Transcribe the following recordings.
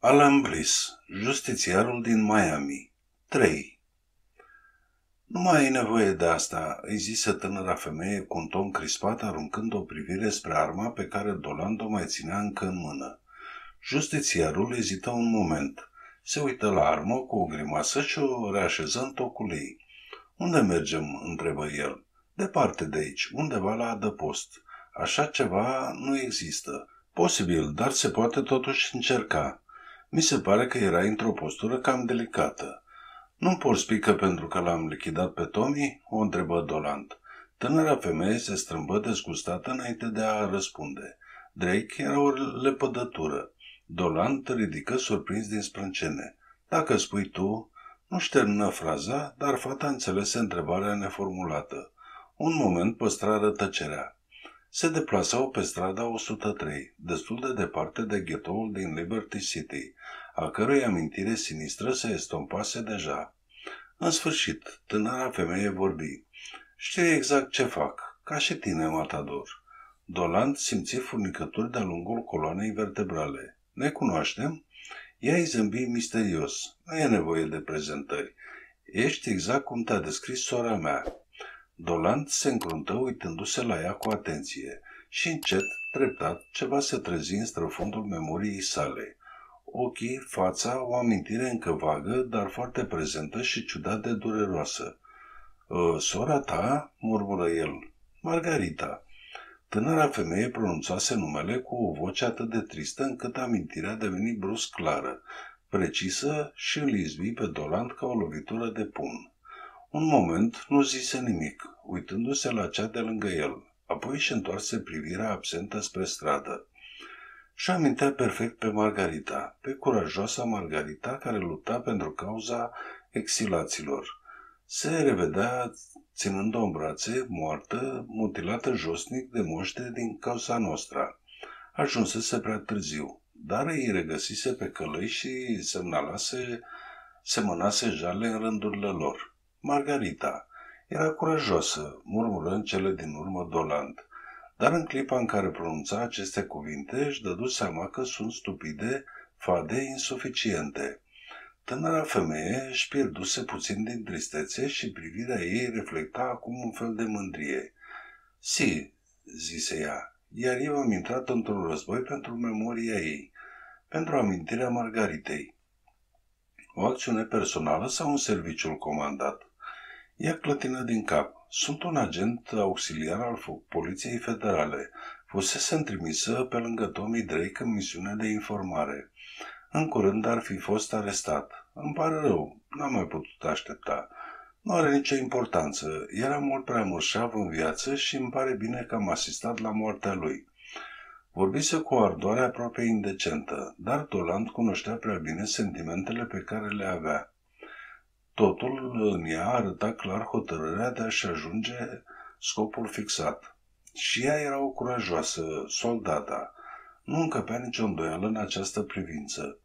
Alan Bliss, justițiarul din Miami 3 Nu mai ai nevoie de asta, îi zise tânăra femeie cu un ton crispat, aruncând o privire spre arma pe care Dolando mai ținea încă în mână. Justițiarul ezită un moment. Se uită la armă cu o grimasă și o reașeză în tocul ei. Unde mergem?" întrebă el. Departe de aici, undeva la adăpost. Așa ceva nu există. Posibil, dar se poate totuși încerca. Mi se pare că era într-o postură cam delicată. Nu-mi porți pică pentru că l-am lichidat pe Tommy?" o întrebă Dolant. Tânăra femeie se strâmbă dezgustată înainte de a răspunde. Drake era o lepădătură. Dolant ridică surprins din sprâncene. Dacă spui tu, nu șternă fraza, dar fata înțelese întrebarea neformulată. Un moment păstrară tăcerea. Se deplasau pe strada 103, destul de departe de ghetoul din Liberty City, a cărui amintire sinistră se estompase deja. În sfârșit, tânăra femeie vorbi. Știu exact ce fac, ca și tine, Matador. Dolant simți furnicături de-a lungul coloanei vertebrale. Ne cunoaștem? Ea îi zâmbi misterios. Nu e nevoie de prezentări. Ești exact cum te-a descris sora mea. Dolant se încruntă uitându-se la ea cu atenție și încet, treptat, ceva se trezi în străfundul memoriei sale. Ochii, fața, o amintire încă vagă, dar foarte prezentă și ciudat de dureroasă. Ă, sora ta?" murmură el. Margarita. Tânăra femeie pronunțase numele cu o voce atât de tristă încât amintirea deveni brusc clară, precisă și îl izbi pe Dolant ca o lovitură de pumn. Un moment nu zise nimic, uitându-se la cea de lângă el. Apoi își întoarse privirea absentă spre stradă. Și amintea perfect pe Margarita, pe curajoasa Margarita care lupta pentru cauza exilaților. Se revedea ținând-o în brațe, moartă, mutilată josnic de moște din cauza noastră. Ajunsese prea târziu, dar îi regăsise pe călăi și semnalase, semănase jale în rândurile lor. Margarita era curajoasă, murmură în cele din urmă dolant, dar în clipa în care pronunța aceste cuvinte își dădu seama că sunt stupide, fade, insuficiente. Tânăra femeie își pierduse puțin din tristețe și privirea ei reflecta acum un fel de mândrie. Si, zise ea, iar eu am intrat într-un război pentru memoria ei, pentru amintirea Margaritei. O acțiune personală sau un serviciul comandat? Ea clătină din cap. Sunt un agent auxiliar al Poliției Federale. Fusese trimisă pe lângă Tommy Drake în misiune de informare. În curând ar fi fost arestat. Îmi pare rău, n-am mai putut aștepta. Nu are nicio importanță. Era mult prea mărșav în viață și îmi pare bine că am asistat la moartea lui. Vorbise cu o ardoare aproape indecentă, dar Toland cunoștea prea bine sentimentele pe care le avea. Totul în ea arăta clar hotărârea de a-și ajunge scopul fixat. Și ea era o curajoasă, soldata. Nu încăpea nicio îndoială în această privință.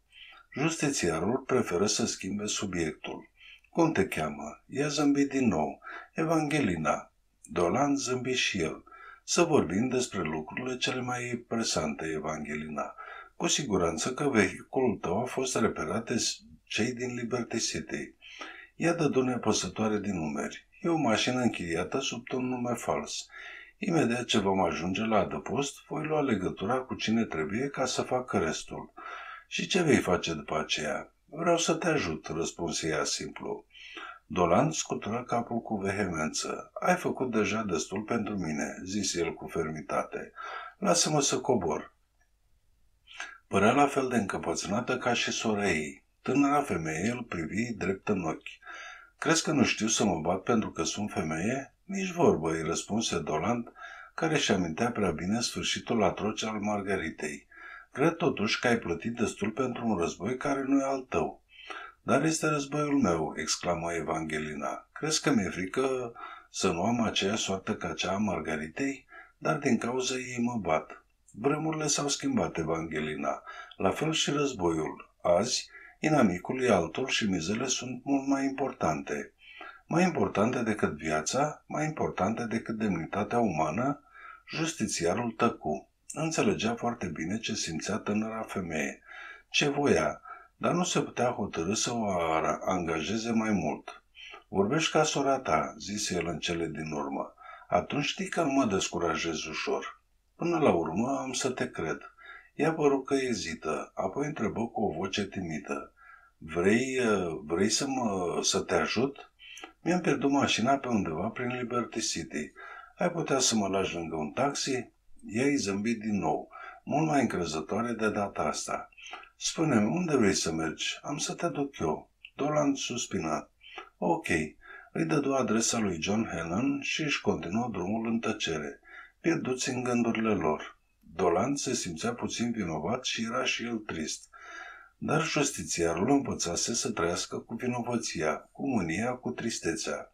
Justițiarul preferă să schimbe subiectul. Cum te cheamă? Ea zâmbi din nou. Evangelina. Dolan zâmbi și el. Să vorbim despre lucrurile cele mai presante, Evangelina. Cu siguranță că vehiculul tău a fost reperat de cei din Liberty City. Ea dădu nepăsătoare din numeri. E o mașină închiriată sub un nume fals. Imediat ce vom ajunge la adăpost, voi lua legătura cu cine trebuie ca să facă restul. Și ce vei face după aceea? Vreau să te ajut, răspunse ea simplu. Dolan scutură capul cu vehemență. Ai făcut deja destul pentru mine, zise el cu fermitate. Lasă-mă să cobor. Părea la fel de încăpățânată ca și sora ei. Tânăra femeie îl privi drept în ochi. Crezi că nu știu să mă bat pentru că sunt femeie? Nici vorbă, îi răspunse Doland, care și amintea prea bine sfârșitul atroce al Margaritei. Cred totuși că ai plătit destul pentru un război care nu e al tău. Dar este războiul meu, exclamă Evangelina. Crezi că mi-e frică să nu am aceea soartă ca cea a Margaritei? Dar din cauza ei mă bat. Vremurile s-au schimbat, Evangelina. La fel și războiul. Azi, inamicul e altul și mizele sunt mult mai importante. Mai importante decât viața, mai importante decât demnitatea umană, justițiarul tăcu. Înțelegea foarte bine ce simțea tânăra femeie, ce voia, dar nu se putea hotărâ să o angajeze mai mult. Vorbești ca sora ta, zise el în cele din urmă. Atunci știi că nu mă descurajez ușor. Până la urmă am să te cred. Ea părut că ezită, apoi întrebă cu o voce timidă. Vrei, uh, vrei să, mă, să te ajut? Mi-am pierdut mașina pe undeva prin Liberty City. Ai putea să mă lași lângă un taxi? Ea îi zâmbit din nou, mult mai încrezătoare de data asta. spune unde vrei să mergi? Am să te duc eu. Dolan suspina. Ok. Îi dădu adresa lui John Hannon și își continuă drumul în tăcere, pierduți în gândurile lor. Dolan se simțea puțin vinovat și era și el trist. Dar justițiarul învățase să trăiască cu vinovăția, cu mânia, cu tristețea.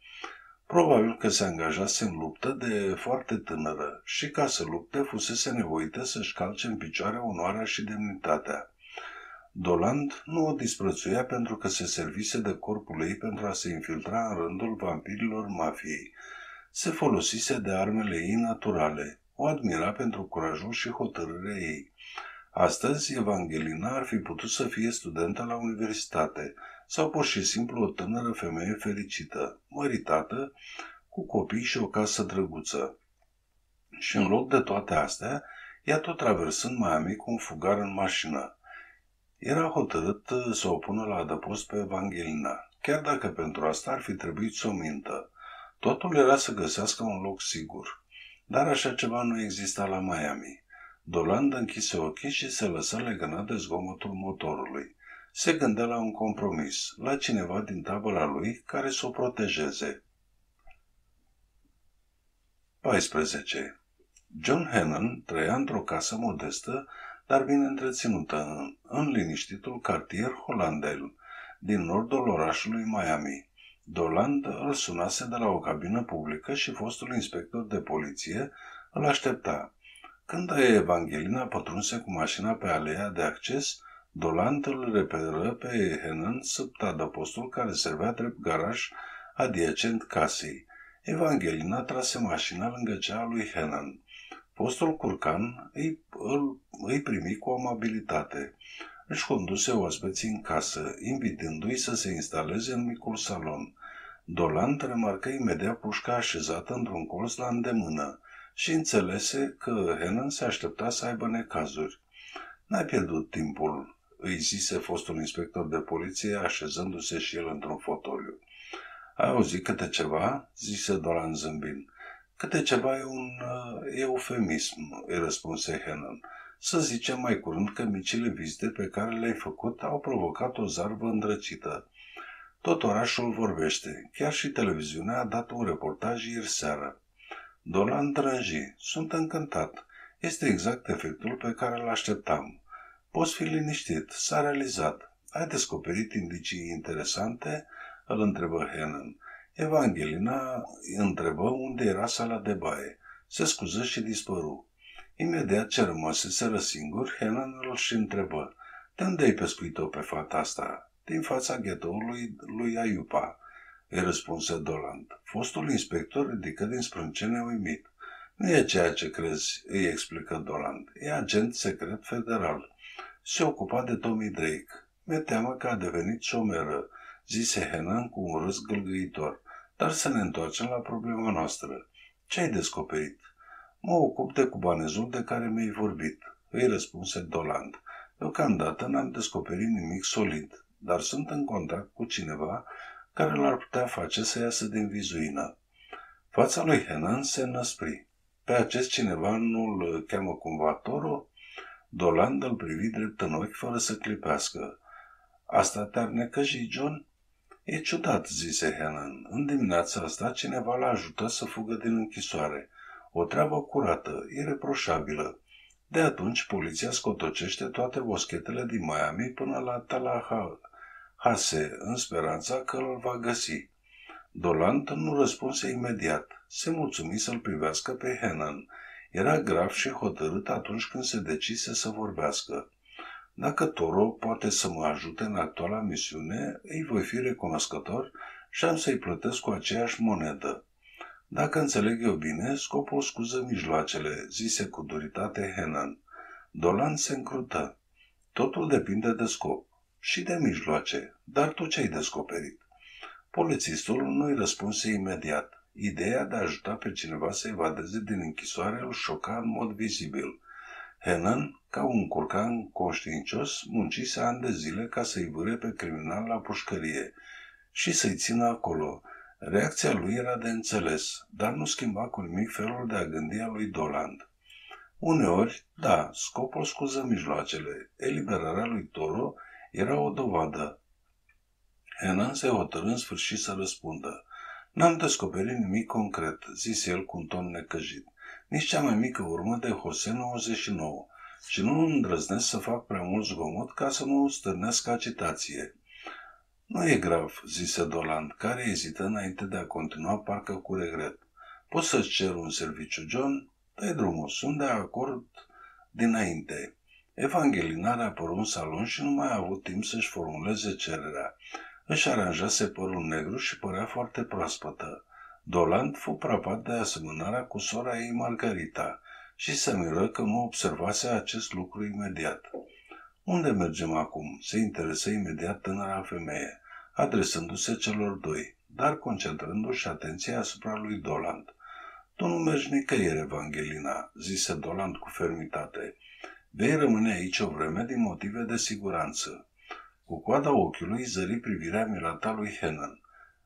Probabil că se angajase în luptă de foarte tânără și ca să lupte fusese nevoită să-și calce în picioare onoarea și demnitatea. Doland nu o disprețuia pentru că se servise de corpul ei pentru a se infiltra în rândul vampirilor mafiei. Se folosise de armele ei naturale. O admira pentru curajul și hotărârea ei. Astăzi, Evangelina ar fi putut să fie studentă la universitate sau pur și simplu o tânără femeie fericită, măritată, cu copii și o casă drăguță. Și în loc de toate astea, ea tot traversând Miami cu un fugar în mașină. Era hotărât să o pună la adăpost pe Evangelina, chiar dacă pentru asta ar fi trebuit să o mintă. Totul era să găsească un loc sigur. Dar așa ceva nu exista la Miami. Doland închise ochii și se lăsă legănat de zgomotul motorului. Se gândea la un compromis, la cineva din tabăra lui care să o protejeze. 14. John Hannon trăia într-o casă modestă, dar bine întreținută, în, în liniștitul cartier Hollandale, din nordul orașului Miami. Doland îl sunase de la o cabină publică și fostul inspector de poliție îl aștepta. Când Evangelina pătrunse cu mașina pe aleea de acces, Dolant îl reperă pe Henan sub postul care servea drept garaj adiacent casei. Evangelina trase mașina lângă cea a lui Henan. Postul curcan îi, îl, îi primi cu amabilitate. Își conduse oaspeții în casă, invitându-i să se instaleze în micul salon. Dolant remarcă imediat pușca așezată într-un colț la îndemână și înțelese că Henan se aștepta să aibă necazuri. N-ai pierdut timpul, îi zise fostul inspector de poliție, așezându-se și el într-un fotoliu. Ai auzit câte ceva?" zise Dolan zâmbind. Câte ceva e un uh, eufemism, îi răspunse Henan. Să zicem mai curând că micile vizite pe care le-ai făcut au provocat o zarvă îndrăcită. Tot orașul vorbește. Chiar și televiziunea a dat un reportaj ieri seară. Dolan drânji. Sunt încântat. Este exact efectul pe care îl așteptam. Poți fi liniștit. S-a realizat. Ai descoperit indicii interesante? Îl întrebă Henan. Evangelina întrebă unde era sala de baie. Se scuză și dispăru. Imediat ce rămăseseră singur, Henan îl și întrebă. De unde ai pescuit-o pe fata asta? Din fața ghetoului lui Aiupa, îi răspunse Doland. Fostul inspector ridică din sprâncene uimit. Nu e ceea ce crezi, îi explică Doland. E agent secret federal. Se ocupa de Tommy Drake. Mi-e teamă că a devenit șomeră, zise Henan cu un râs gâlgâitor. Dar să ne întoarcem la problema noastră. Ce ai descoperit? Mă ocup de cubanezul de care mi-ai vorbit, îi răspunse Doland. Deocamdată n-am descoperit nimic solid, dar sunt în contact cu cineva care l-ar putea face să iasă din vizuină. Fața lui Henan se năspri. Pe acest cineva nu-l cheamă cumva Toro? Doland îl privi drept în ochi fără să clipească. Asta te-ar necăji, John? E ciudat, zise Henan. În dimineața asta cineva l-a ajutat să fugă din închisoare. O treabă curată, ireproșabilă. De atunci, poliția scotocește toate boschetele din Miami până la Tallahassee, în speranța că îl va găsi. Dolant nu răspunse imediat. Se mulțumi să-l privească pe Henan. Era grav și hotărât atunci când se decise să vorbească. Dacă Toro poate să mă ajute în actuala misiune, îi voi fi recunoscător și am să-i plătesc cu aceeași monedă. Dacă înțeleg eu bine, scopul scuză mijloacele, zise cu duritate Henan. Dolan se încrută. Totul depinde de scop. Și de mijloace, dar tu ce ai descoperit? Polițistul nu-i răspunse imediat. Ideea de a ajuta pe cineva să evadeze din închisoare îl șoca în mod vizibil. Henan, ca un curcan conștiincios, muncise ani de zile ca să-i vâre pe criminal la pușcărie și să-i țină acolo. Reacția lui era de înțeles, dar nu schimba cu nimic felul de a gândi a lui Doland. Uneori, da, scopul scuză mijloacele. Eliberarea lui Toro era o dovadă. Henan se hotărâ în sfârșit să răspundă. N-am descoperit nimic concret, zise el cu un ton necăjit. Nici cea mai mică urmă de Jose 99 și nu îndrăznesc să fac prea mult zgomot ca să nu stârnesc agitație. Nu e grav, zise Doland, care ezită înainte de a continua parcă cu regret. Poți să-ți cer un serviciu, John? Dai drumul, sunt de acord dinainte. Evangelina a apărut în salon și nu mai a avut timp să-și formuleze cererea. Își aranjase părul negru și părea foarte proaspătă. Doland fu prapat de asemănarea cu sora ei Margarita și se miră că nu observase acest lucru imediat. Unde mergem acum?" se interesă imediat tânăra femeie, adresându-se celor doi, dar concentrându-și atenția asupra lui Doland. Tu nu mergi nicăieri, Evangelina, zise Doland cu fermitate. Vei rămâne aici o vreme din motive de siguranță. Cu coada ochiului zări privirea mirata lui Henan.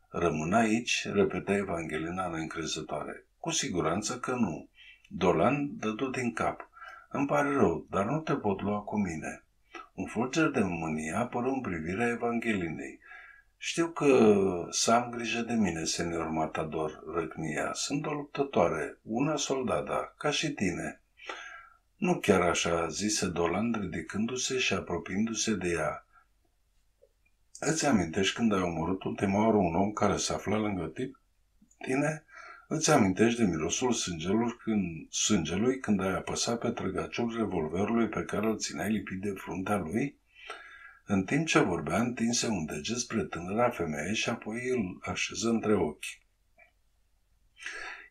Rămân aici, repetă Evangelina neîncrezătoare. Cu siguranță că nu. Dolan dădu din cap. Îmi pare rău, dar nu te pot lua cu mine. Un fulger de mânie apără în privirea Evanghelinei. Știu că să am grijă de mine, senior Matador, răcnia. Sunt o luptătoare, una soldada, ca și tine. Nu chiar așa, zise Dolan, ridicându-se și apropiindu-se de ea. Îți amintești când ai omorât ultima oară un om care se afla lângă tine? Îți amintești de mirosul sângelui când, sângelui când ai apăsat pe trăgaciul revolverului pe care îl țineai lipit de fruntea lui? În timp ce vorbea, întinse un deget spre tânăra femeie și apoi îl așeză între ochi.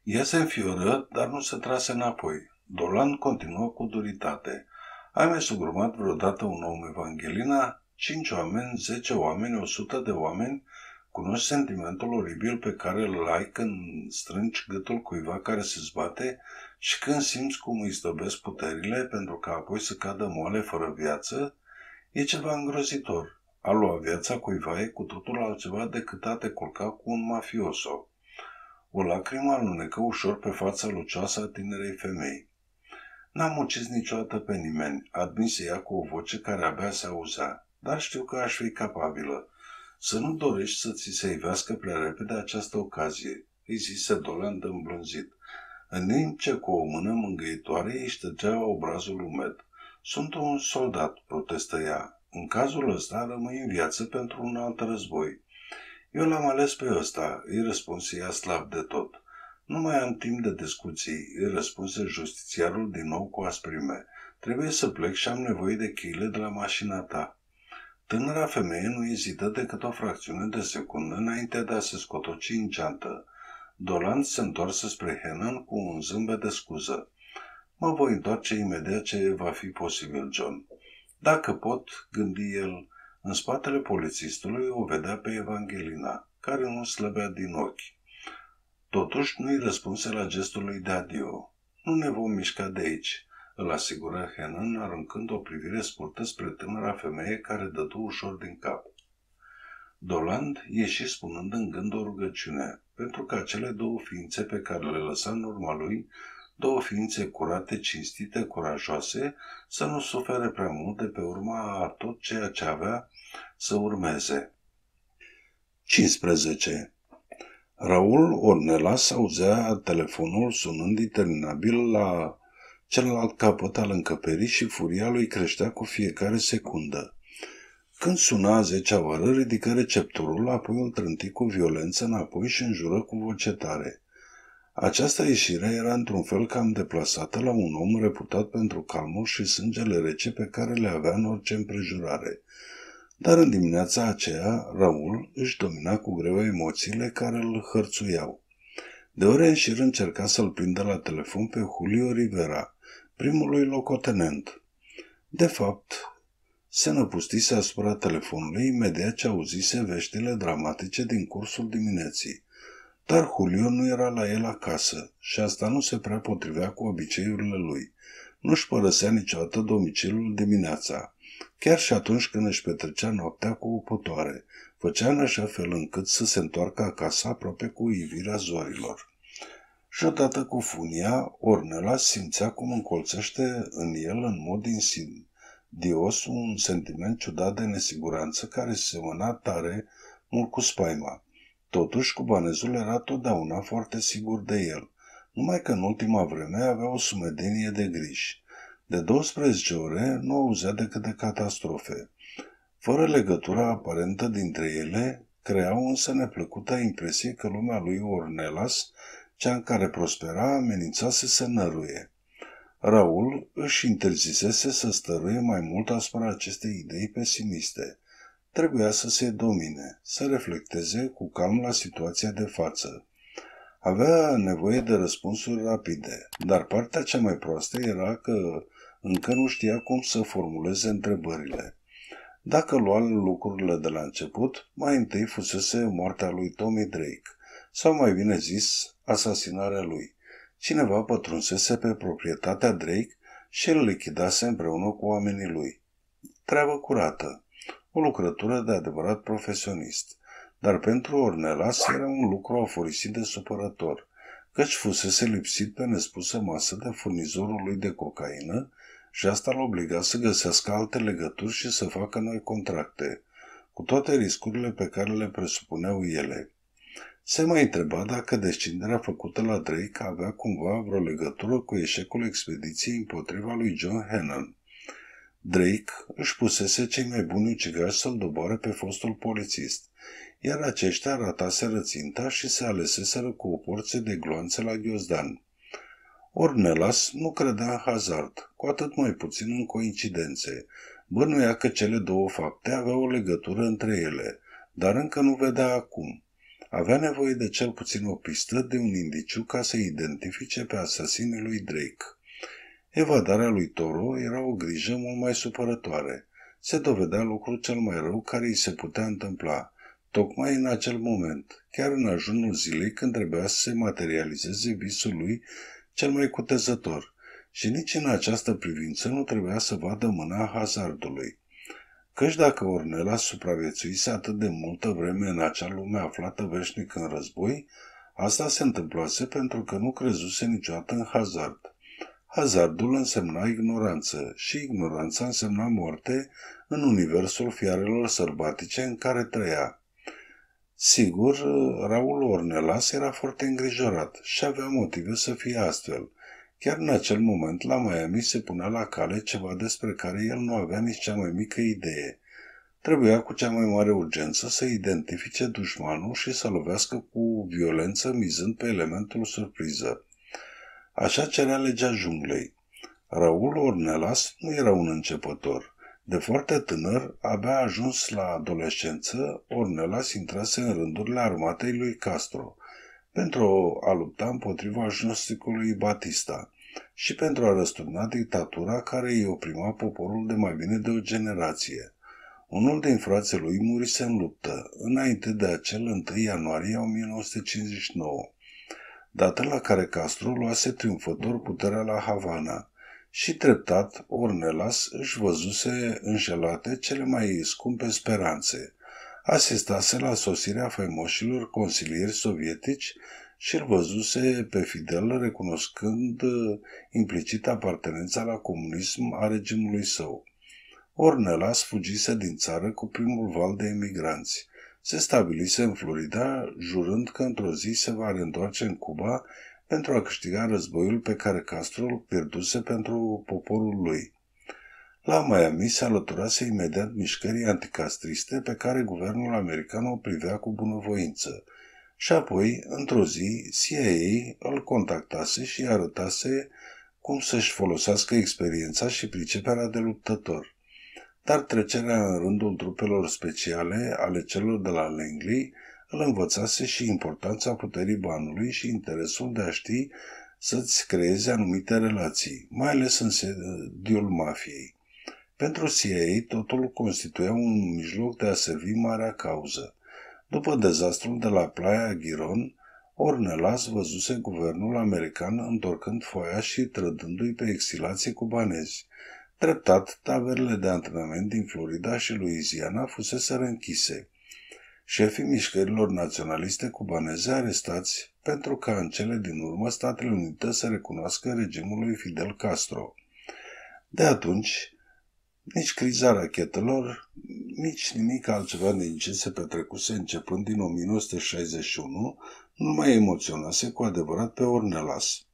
Ea se înfioră, dar nu se trase înapoi. Dolan continuă cu duritate. Ai mai sugrumat vreodată un om, Evangelina? Cinci oameni, zece oameni, o sută de oameni? Cunoști sentimentul oribil pe care îl ai când strângi gâtul cuiva care se zbate și când simți cum îi zdobesc puterile pentru ca apoi să cadă moale fără viață? E ceva îngrozitor. A lua viața cuiva e cu totul altceva decât a te culca cu un mafioso. O lacrimă alunecă ușor pe fața lucioasă a tinerei femei. N-am ucis niciodată pe nimeni, admise ea cu o voce care abia se auzea, dar știu că aș fi capabilă. Să nu dorești să ți se ivească prea repede această ocazie, îi zise Dolan îmblânzit, în timp ce cu o mână mângâietoare îi ștergea obrazul umed. Sunt un soldat, protestă ea. În cazul ăsta rămâi în viață pentru un alt război. Eu l-am ales pe ăsta, îi răspunse ea slab de tot. Nu mai am timp de discuții, îi răspunse justițiarul din nou cu asprime. Trebuie să plec și am nevoie de cheile de la mașina ta. Tânăra femeie nu ezită decât o fracțiune de secundă înainte de a se scotoci în ceantă. Dolan se întoarse spre Henan cu un zâmbet de scuză. Mă voi întoarce imediat ce va fi posibil, John. Dacă pot, gândi el, în spatele polițistului o vedea pe Evangelina, care nu slăbea din ochi. Totuși nu-i răspunse la gestul lui de adio. Nu ne vom mișca de aici, îl asigură Henan, aruncând o privire scurtă spre tânăra femeie care dădu ușor din cap. Doland ieși spunând în gând o rugăciune, pentru că cele două ființe pe care le lăsa în urma lui două ființe curate, cinstite, curajoase, să nu sufere prea mult de pe urma a tot ceea ce avea să urmeze. 15. Raul Ornelas auzea telefonul sunând interminabil la celălalt capăt al încăperii și furia lui creștea cu fiecare secundă. Când suna a zecea oară, ridică receptorul, apoi îl trânti cu violență înapoi și înjură cu voce tare. Această ieșire era într-un fel cam deplasată la un om reputat pentru calmul și sângele rece pe care le avea în orice împrejurare. Dar în dimineața aceea, Raul își domina cu greu emoțiile care îl hărțuiau. De ore în șir încerca să-l prindă la telefon pe Julio Rivera, primului locotenent. De fapt, se năpustise asupra telefonului imediat ce auzise veștile dramatice din cursul dimineții. Dar Julio nu era la el acasă și asta nu se prea potrivea cu obiceiurile lui. Nu-și părăsea niciodată domiciliul dimineața, chiar și atunci când își petrecea noaptea cu putoare. Făcea în așa fel încât să se întoarcă acasă aproape cu ivirea zorilor. Și odată cu funia, Ornela simțea cum încolțește în el în mod insidios un sentiment ciudat de nesiguranță care se semăna tare mult cu spaima. Totuși, cubanezul era totdeauna foarte sigur de el, numai că în ultima vreme avea o sumedenie de griji. De 12 ore nu auzea decât de catastrofe. Fără legătura aparentă dintre ele, creau însă neplăcută impresie că lumea lui Ornelas, cea în care prospera, amenința să se năruie. Raul își interzisese să stăruie mai mult asupra acestei idei pesimiste. Trebuia să se domine, să reflecteze cu calm la situația de față. Avea nevoie de răspunsuri rapide, dar partea cea mai proastă era că încă nu știa cum să formuleze întrebările. Dacă lua lucrurile de la început, mai întâi fusese moartea lui Tommy Drake, sau mai bine zis, asasinarea lui. Cineva pătrunsese pe proprietatea Drake și îl lichidase împreună cu oamenii lui. Treabă curată, o lucrătură de adevărat profesionist, dar pentru Ornelas era un lucru aforisit de supărător, căci fusese lipsit pe nespusă masă de furnizorul lui de cocaină și asta l obliga să găsească alte legături și să facă noi contracte, cu toate riscurile pe care le presupuneau ele. Se mai întreba dacă descinderea făcută la Drake avea cumva vreo legătură cu eșecul expediției împotriva lui John Hannon. Drake își pusese cei mai buni ucigași să-l doboare pe fostul polițist, iar aceștia ratase răținta și se aleseseră cu o porție de gloanțe la ghiozdan. Ornelas nu credea în hazard, cu atât mai puțin în coincidențe. Bănuia că cele două fapte aveau o legătură între ele, dar încă nu vedea acum. Avea nevoie de cel puțin o pistă de un indiciu ca să identifice pe asasinii lui Drake. Evadarea lui Toro era o grijă mult mai supărătoare. Se dovedea lucrul cel mai rău care îi se putea întâmpla, tocmai în acel moment, chiar în ajunul zilei când trebuia să se materializeze visul lui cel mai cutezător, și nici în această privință nu trebuia să vadă mâna hazardului. Căci dacă Ornela supraviețuise atât de multă vreme în acea lume aflată veșnic în război, asta se întâmplase pentru că nu crezuse niciodată în hazard. Hazardul însemna ignoranță și ignoranța însemna moarte în universul fiarelor sărbatice în care trăia. Sigur, Raul Ornelas era foarte îngrijorat și avea motive să fie astfel. Chiar în acel moment, la Miami se punea la cale ceva despre care el nu avea nici cea mai mică idee. Trebuia cu cea mai mare urgență să identifice dușmanul și să lovească cu violență mizând pe elementul surpriză. Așa cerea legea junglei. Raul Ornelas nu era un începător. De foarte tânăr, abia ajuns la adolescență, Ornelas intrase în rândurile armatei lui Castro pentru a lupta împotriva agnosticului Batista și pentru a răsturna dictatura care îi oprima poporul de mai bine de o generație. Unul din frații lui murise în luptă, înainte de acel 1 ianuarie 1959, data la care Castro luase triumfător puterea la Havana și treptat Ornelas își văzuse înșelate cele mai scumpe speranțe. Asistase la sosirea faimoșilor consilieri sovietici și îl văzuse pe Fidel recunoscând uh, implicit apartenența la comunism a regimului său. Ornelas fugise din țară cu primul val de emigranți. Se stabilise în Florida, jurând că într-o zi se va reîntoarce în Cuba pentru a câștiga războiul pe care Castro îl pierduse pentru poporul lui. La Miami se alăturase imediat mișcării anticastriste pe care guvernul american o privea cu bunăvoință. Și apoi, într-o zi, CIA îl contactase și arătase cum să-și folosească experiența și priceperea de luptător. Dar trecerea în rândul trupelor speciale ale celor de la Langley îl învățase și importanța puterii banului și interesul de a ști să-ți creeze anumite relații, mai ales în sediul mafiei. Pentru CIA, totul constituia un mijloc de a servi marea cauză. După dezastrul de la Playa Giron, Ornelas văzuse guvernul american întorcând foaia și trădându-i pe exilații cubanezi. Treptat, taberele de antrenament din Florida și Louisiana fusese închise. Șefii mișcărilor naționaliste cubaneze arestați pentru ca în cele din urmă Statele Unite să recunoască regimul lui Fidel Castro. De atunci, nici criza rachetelor, nici nimic altceva din ce se petrecuse începând din 1961 nu mai emoționase cu adevărat pe Ornelas.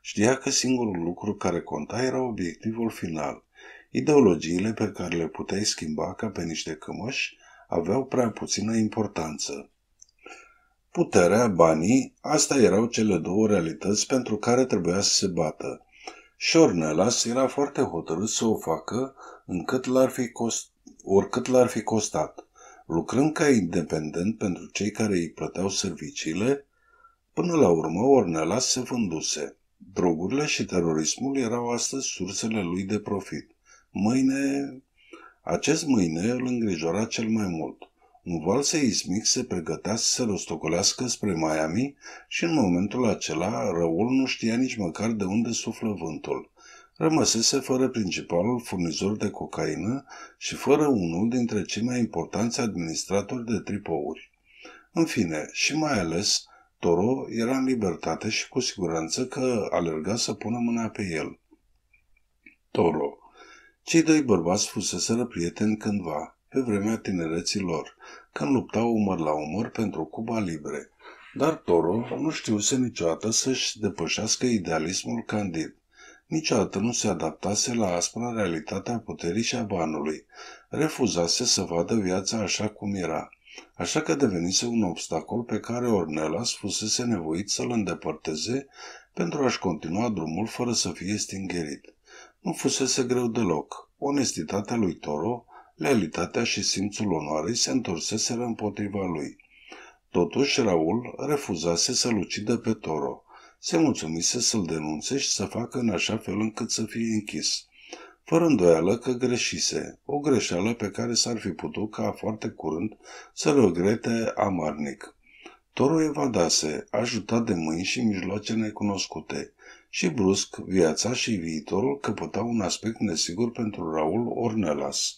Știa că singurul lucru care conta era obiectivul final. Ideologiile pe care le puteai schimba ca pe niște cămăși aveau prea puțină importanță. Puterea, banii, asta erau cele două realități pentru care trebuia să se bată. Și Șornelas era foarte hotărât să o facă încât l-ar fi cost, oricât l-ar fi costat. Lucrând ca independent pentru cei care îi plăteau serviciile, până la urmă Ornelas se vânduse. Drogurile și terorismul erau astăzi sursele lui de profit. Mâine... Acest mâine îl îngrijora cel mai mult. Un val seismic se pregătea să se rostogolească spre Miami și în momentul acela răul nu știa nici măcar de unde suflă vântul. Rămăsese fără principalul furnizor de cocaină și fără unul dintre cei mai importanți administratori de tripouri. În fine, și mai ales, Toro era în libertate și cu siguranță că alerga să pună mâna pe el. Toro. Cei doi bărbați fuseseră prieteni cândva, pe vremea tinereții lor, când luptau umăr la umăr pentru Cuba Libre. Dar Toro nu știuse niciodată să-și depășească idealismul candid. Niciodată nu se adaptase la aspra realitatea puterii și a banului. Refuzase să vadă viața așa cum era așa că devenise un obstacol pe care Ornelas fusese nevoit să-l îndepărteze pentru a-și continua drumul fără să fie stingerit. Nu fusese greu deloc. Onestitatea lui Toro, lealitatea și simțul onoarei se întorseseră împotriva lui. Totuși, Raul refuzase să-l ucidă pe Toro. Se mulțumise să-l denunțe și să facă în așa fel încât să fie închis fără îndoială că greșise, o greșeală pe care s-ar fi putut ca foarte curând să regrete amarnic. Torul evadase, ajutat de mâini și mijloace necunoscute, și brusc viața și viitorul căpătau un aspect nesigur pentru Raul Ornelas.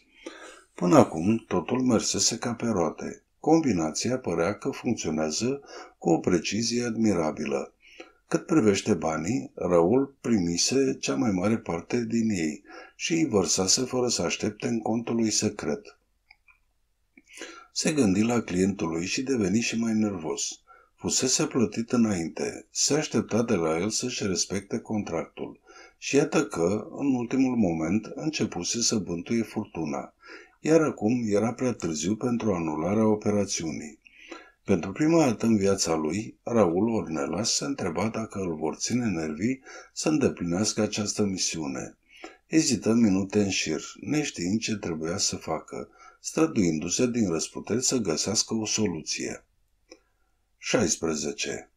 Până acum, totul mersese ca pe roate. Combinația părea că funcționează cu o precizie admirabilă. Cât privește banii, Raul primise cea mai mare parte din ei și îi vărsase fără să aștepte în contul lui secret. Se gândi la clientul lui și deveni și mai nervos. Fusese plătit înainte, se aștepta de la el să-și respecte contractul și iată că, în ultimul moment, începuse să bântuie furtuna, iar acum era prea târziu pentru anularea operațiunii. Pentru prima dată în viața lui, Raul Ornelas se întreba dacă îl vor ține nervii să îndeplinească această misiune. Ezită minute în șir, neștiind ce trebuia să facă, străduindu-se din răsputeri să găsească o soluție. 16.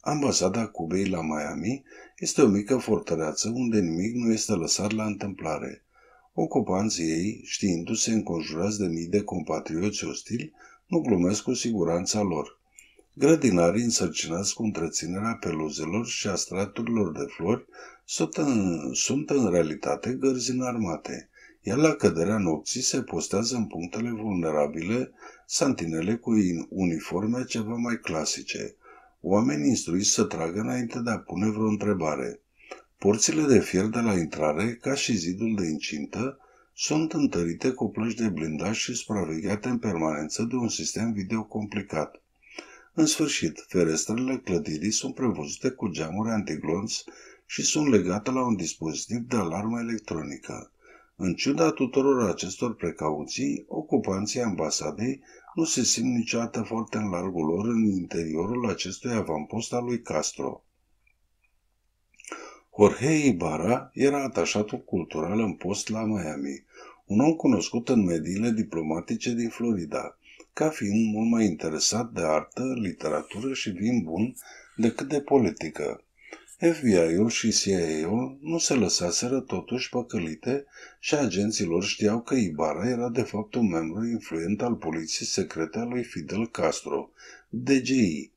Ambasada Cubei la Miami este o mică fortăreață unde nimic nu este lăsat la întâmplare. Ocupanții ei, știindu-se înconjurați de mii de compatrioți ostili, nu glumesc cu siguranța lor. Grădinarii însărcinați cu întreținerea peluzelor și a straturilor de flori sunt în, sunt în realitate gărzi înarmate, iar la căderea nopții se postează în punctele vulnerabile santinele cu uniforme ceva mai clasice, oameni instruiți să tragă înainte de a pune vreo întrebare. Porțile de fier de la intrare, ca și zidul de incintă, sunt întărite cu plăci de blindaj și supravegheate în permanență de un sistem video complicat. În sfârșit, ferestrele clădirii sunt prevăzute cu geamuri antiglonți și sunt legate la un dispozitiv de alarmă electronică. În ciuda tuturor acestor precauții, ocupanții ambasadei nu se simt niciodată foarte în largul lor în interiorul acestui avampost al lui Castro. Jorge Ibarra era atașatul cultural în post la Miami, un om cunoscut în mediile diplomatice din Florida, ca fiind mult mai interesat de artă, literatură și vin bun decât de politică. FBI-ul și CIA-ul nu se lăsaseră totuși păcălite și agenților știau că Ibarra era de fapt un membru influent al poliției secrete a lui Fidel Castro, DGI,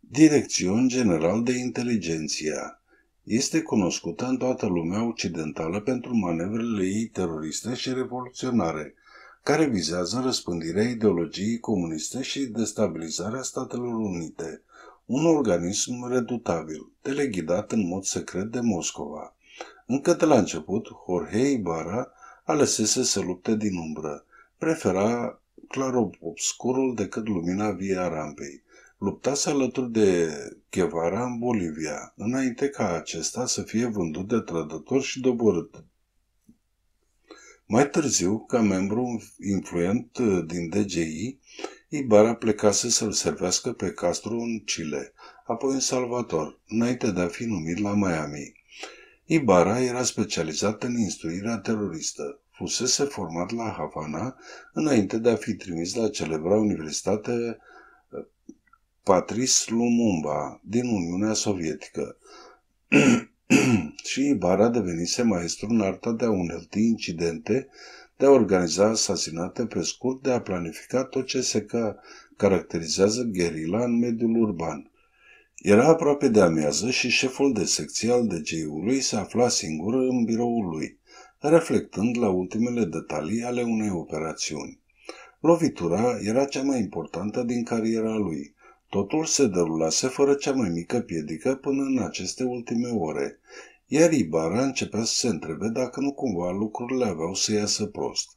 Direcțion General de Inteligenția. Este cunoscută în toată lumea occidentală pentru manevrele ei teroriste și revoluționare, care vizează răspândirea ideologiei comuniste și destabilizarea Statelor Unite, un organism redutabil, teleghidat în mod secret de Moscova. Încă de la început, Jorge Ibarra alesese să lupte din umbră, prefera clarobscurul decât lumina vie a rampei. Luptase alături de Guevara în Bolivia, înainte ca acesta să fie vândut de trădător și doborât. Mai târziu, ca membru influent uh, din DGI, Ibarra plecase să-l servească pe Castro în Chile, apoi în Salvador, înainte de a fi numit la Miami. Ibarra era specializat în instruirea teroristă. Fusese format la Havana înainte de a fi trimis la celebra Universitate uh, Patrice Lumumba din Uniunea Sovietică. și Ibarra devenise maestru în arta de a unelti incidente, de a organiza asasinate pe scurt, de a planifica tot ce se ca caracterizează gherila în mediul urban. Era aproape de amiază și șeful de secție al DG-ului se afla singur în biroul lui, reflectând la ultimele detalii ale unei operațiuni. Lovitura era cea mai importantă din cariera lui. Totul se derulase fără cea mai mică piedică până în aceste ultime ore, iar Ibarra începea să se întrebe dacă nu cumva lucrurile aveau să iasă prost.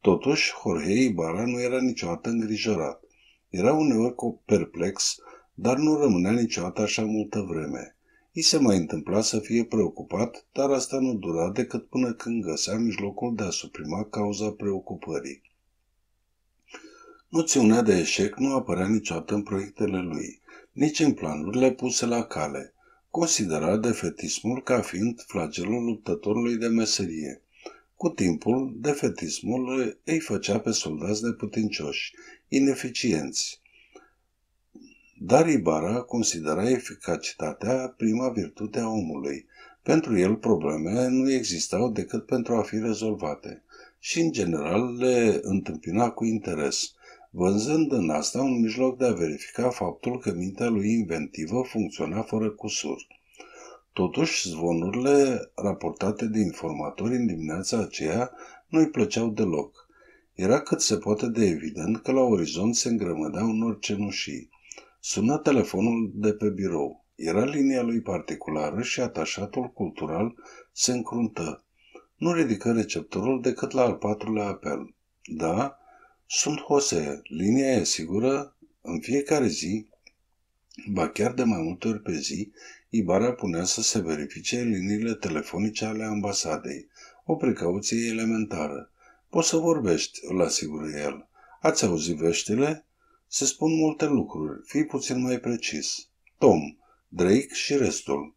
Totuși, Jorge Ibarra nu era niciodată îngrijorat. Era uneori perplex, dar nu rămânea niciodată așa multă vreme. I se mai întâmpla să fie preocupat, dar asta nu dura decât până când găsea mijlocul de a suprima cauza preocupării. Noțiunea de eșec nu apărea niciodată în proiectele lui, nici în planurile puse la cale. Considera defetismul ca fiind flagelul luptătorului de meserie. Cu timpul, defetismul îi făcea pe soldați neputincioși, ineficienți. Dar Ibarra considera eficacitatea prima virtute a omului. Pentru el probleme nu existau decât pentru a fi rezolvate și, în general, le întâmpina cu interes – vânzând în asta un mijloc de a verifica faptul că mintea lui inventivă funcționa fără cusur. Totuși, zvonurile raportate de informatori în dimineața aceea nu îi plăceau deloc. Era cât se poate de evident că la orizont se îngrămădeau nori cenușii. Sună telefonul de pe birou. Era linia lui particulară și atașatul cultural se încruntă. Nu ridică receptorul decât la al patrulea apel. Da, sunt Jose. Linia e sigură în fiecare zi, ba chiar de mai multe ori pe zi, Ibarra punea să se verifice liniile telefonice ale ambasadei. O precauție elementară. Poți să vorbești, îl asigură el. Ați auzit veștile? Se spun multe lucruri. Fii puțin mai precis. Tom, Drake și restul.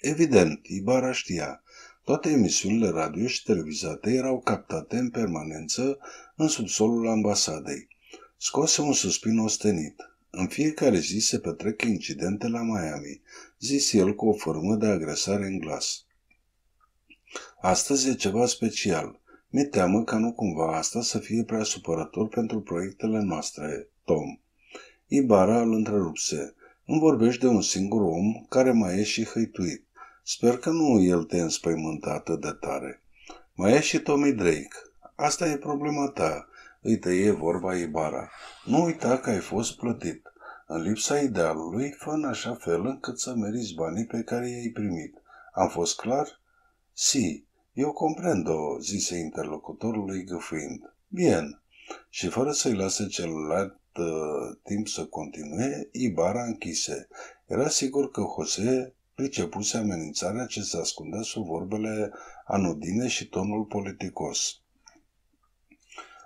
Evident, Ibarra știa. Toate emisiunile radio și televizate erau captate în permanență în subsolul ambasadei. Scoase un suspin ostenit. În fiecare zi se petrec incidente la Miami, zis el cu o formă de agresare în glas. Astăzi e ceva special. Mi teamă ca nu cumva asta să fie prea supărător pentru proiectele noastre, Tom. Ibarra îl întrerupse. Îmi vorbești de un singur om care mai e și hăituit. Sper că nu el te înspăimântă atât de tare. Mai e și Tommy Drake. Asta e problema ta. Îi tăie vorba Ibara. Nu uita că ai fost plătit. În lipsa idealului, fă în așa fel încât să meriți banii pe care i-ai primit. Am fost clar? Si, eu comprendo, zise interlocutorului gâfâind. Bien. Și fără să-i lase celălalt uh, timp să continue, Ibara închise. Era sigur că Jose pricepuse amenințarea ce se ascundea sub vorbele anodine și tonul politicos.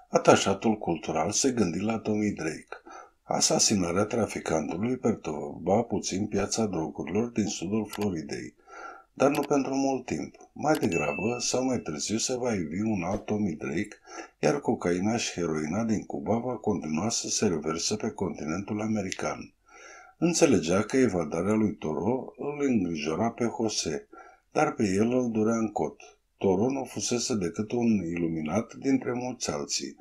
Atașatul cultural se gândi la Tommy Drake. Asasinarea traficantului perturba puțin piața drogurilor din sudul Floridei, dar nu pentru mult timp. Mai degrabă sau mai târziu se va ivi un alt Tommy Drake, iar cocaina și heroina din Cuba va continua să se reverse pe continentul american. Înțelegea că evadarea lui Toro îl îngrijora pe Jose, dar pe el îl durea în cot. Toro nu fusese decât un iluminat dintre mulți alții,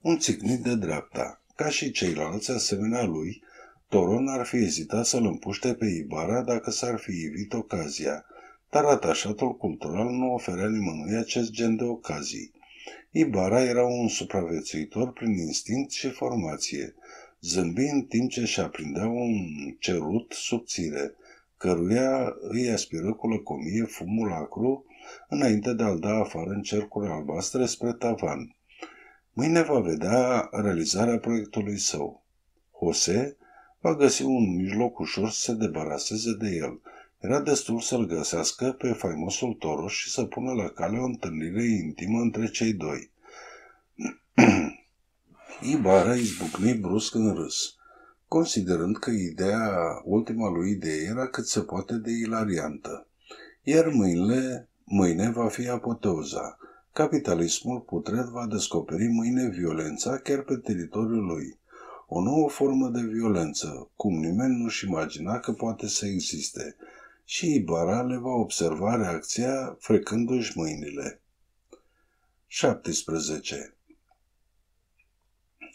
un țicnit de dreapta. Ca și ceilalți asemenea lui, Toro n-ar fi ezitat să-l împuște pe Ibarra dacă s-ar fi ivit ocazia, dar atașatul cultural nu oferea nimănui acest gen de ocazii. Ibarra era un supraviețuitor prin instinct și formație, zâmbi în timp ce își aprindea un cerut subțire, căruia îi aspiră cu lăcomie fumul acru înainte de a-l da afară în cercuri albastre spre tavan. Mâine va vedea realizarea proiectului său. Jose va găsi un mijloc ușor să se debaraseze de el. Era destul să-l găsească pe faimosul Toros și să pună la cale o întâlnire intimă între cei doi. Ibarra izbucni brusc în râs, considerând că ideea, ultima lui idee era cât se poate de ilariantă. Iar mâinile, mâine va fi apoteuza. Capitalismul putred va descoperi mâine violența chiar pe teritoriul lui. O nouă formă de violență, cum nimeni nu-și imagina că poate să existe, și Ibarra le va observa reacția frecându-și mâinile. 17.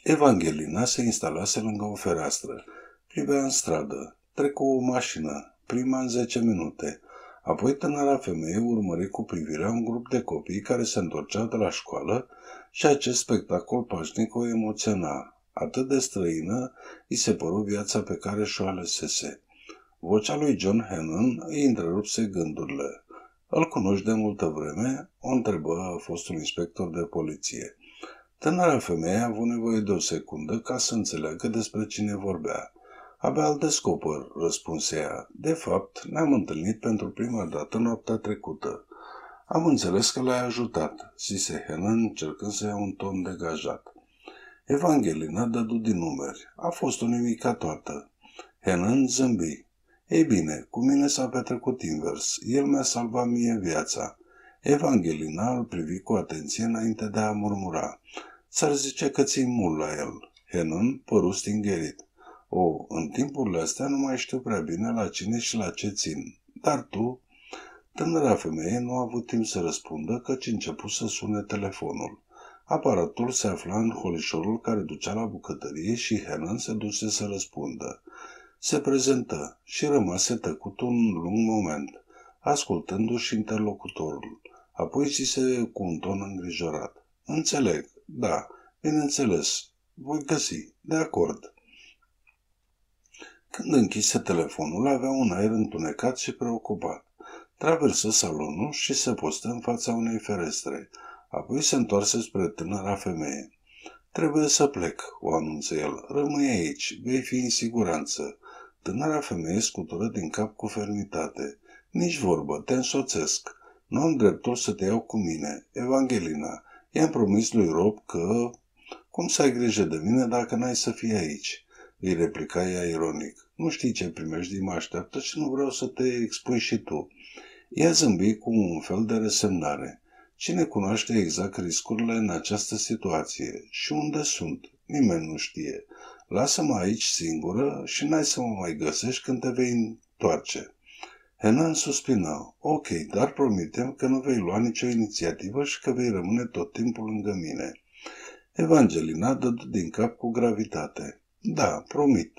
Evangelina se instalase lângă o fereastră. Privea în stradă. Trecu o mașină, prima în 10 minute. Apoi tânăra femeie urmări cu privirea un grup de copii care se întorceau de la școală și acest spectacol pașnic o emoționa. Atât de străină îi se păru viața pe care și-o alesese. Vocea lui John Hannon îi întrerupse gândurile. Îl cunoști de multă vreme? O întrebă fostul inspector de poliție. Tânăra femeie a avut nevoie de o secundă ca să înțeleagă despre cine vorbea. Abia îl descoper, răspunse ea. De fapt, ne-am întâlnit pentru prima dată noaptea trecută. Am înțeles că l-ai ajutat, zise Helen, încercând să ia un ton degajat. Evangelina dădu din numeri. A fost o nimica toată. Helen zâmbi. Ei bine, cu mine s-a petrecut invers. El mi-a salvat mie viața. Evangelina îl privi cu atenție înainte de a murmura. S-ar zice că țin mult la el. Henon păru stingerit. O, în timpurile astea nu mai știu prea bine la cine și la ce țin. Dar tu... Tânăra femeie nu a avut timp să răspundă, căci început să sune telefonul. Aparatul se afla în holișorul care ducea la bucătărie și Henon se duse să răspundă. Se prezentă și rămase tăcut un lung moment, ascultându-și interlocutorul. Apoi zise cu un ton îngrijorat. Înțeleg, da, bineînțeles, voi găsi, de acord. Când închise telefonul, avea un aer întunecat și preocupat. Traversă salonul și se postă în fața unei ferestre. Apoi se întoarse spre tânăra femeie. Trebuie să plec, o anunță el. Rămâi aici, vei fi în siguranță. Tânăra femeie scutură din cap cu fermitate. Nici vorbă, te însoțesc. Nu am dreptul să te iau cu mine. Evangelina, i-am promis lui Rob că... Cum să ai grijă de mine dacă n-ai să fii aici? Îi replica ea ironic. Nu știi ce primești mă așteaptă și nu vreau să te expui și tu. Ea zâmbi cu un fel de resemnare. Cine cunoaște exact riscurile în această situație și unde sunt? Nimeni nu știe. Lasă-mă aici singură și n-ai să mă mai găsești când te vei întoarce. Henan suspină. Ok, dar promitem că nu vei lua nicio inițiativă și că vei rămâne tot timpul lângă mine. Evangelina dă din cap cu gravitate. Da, promit.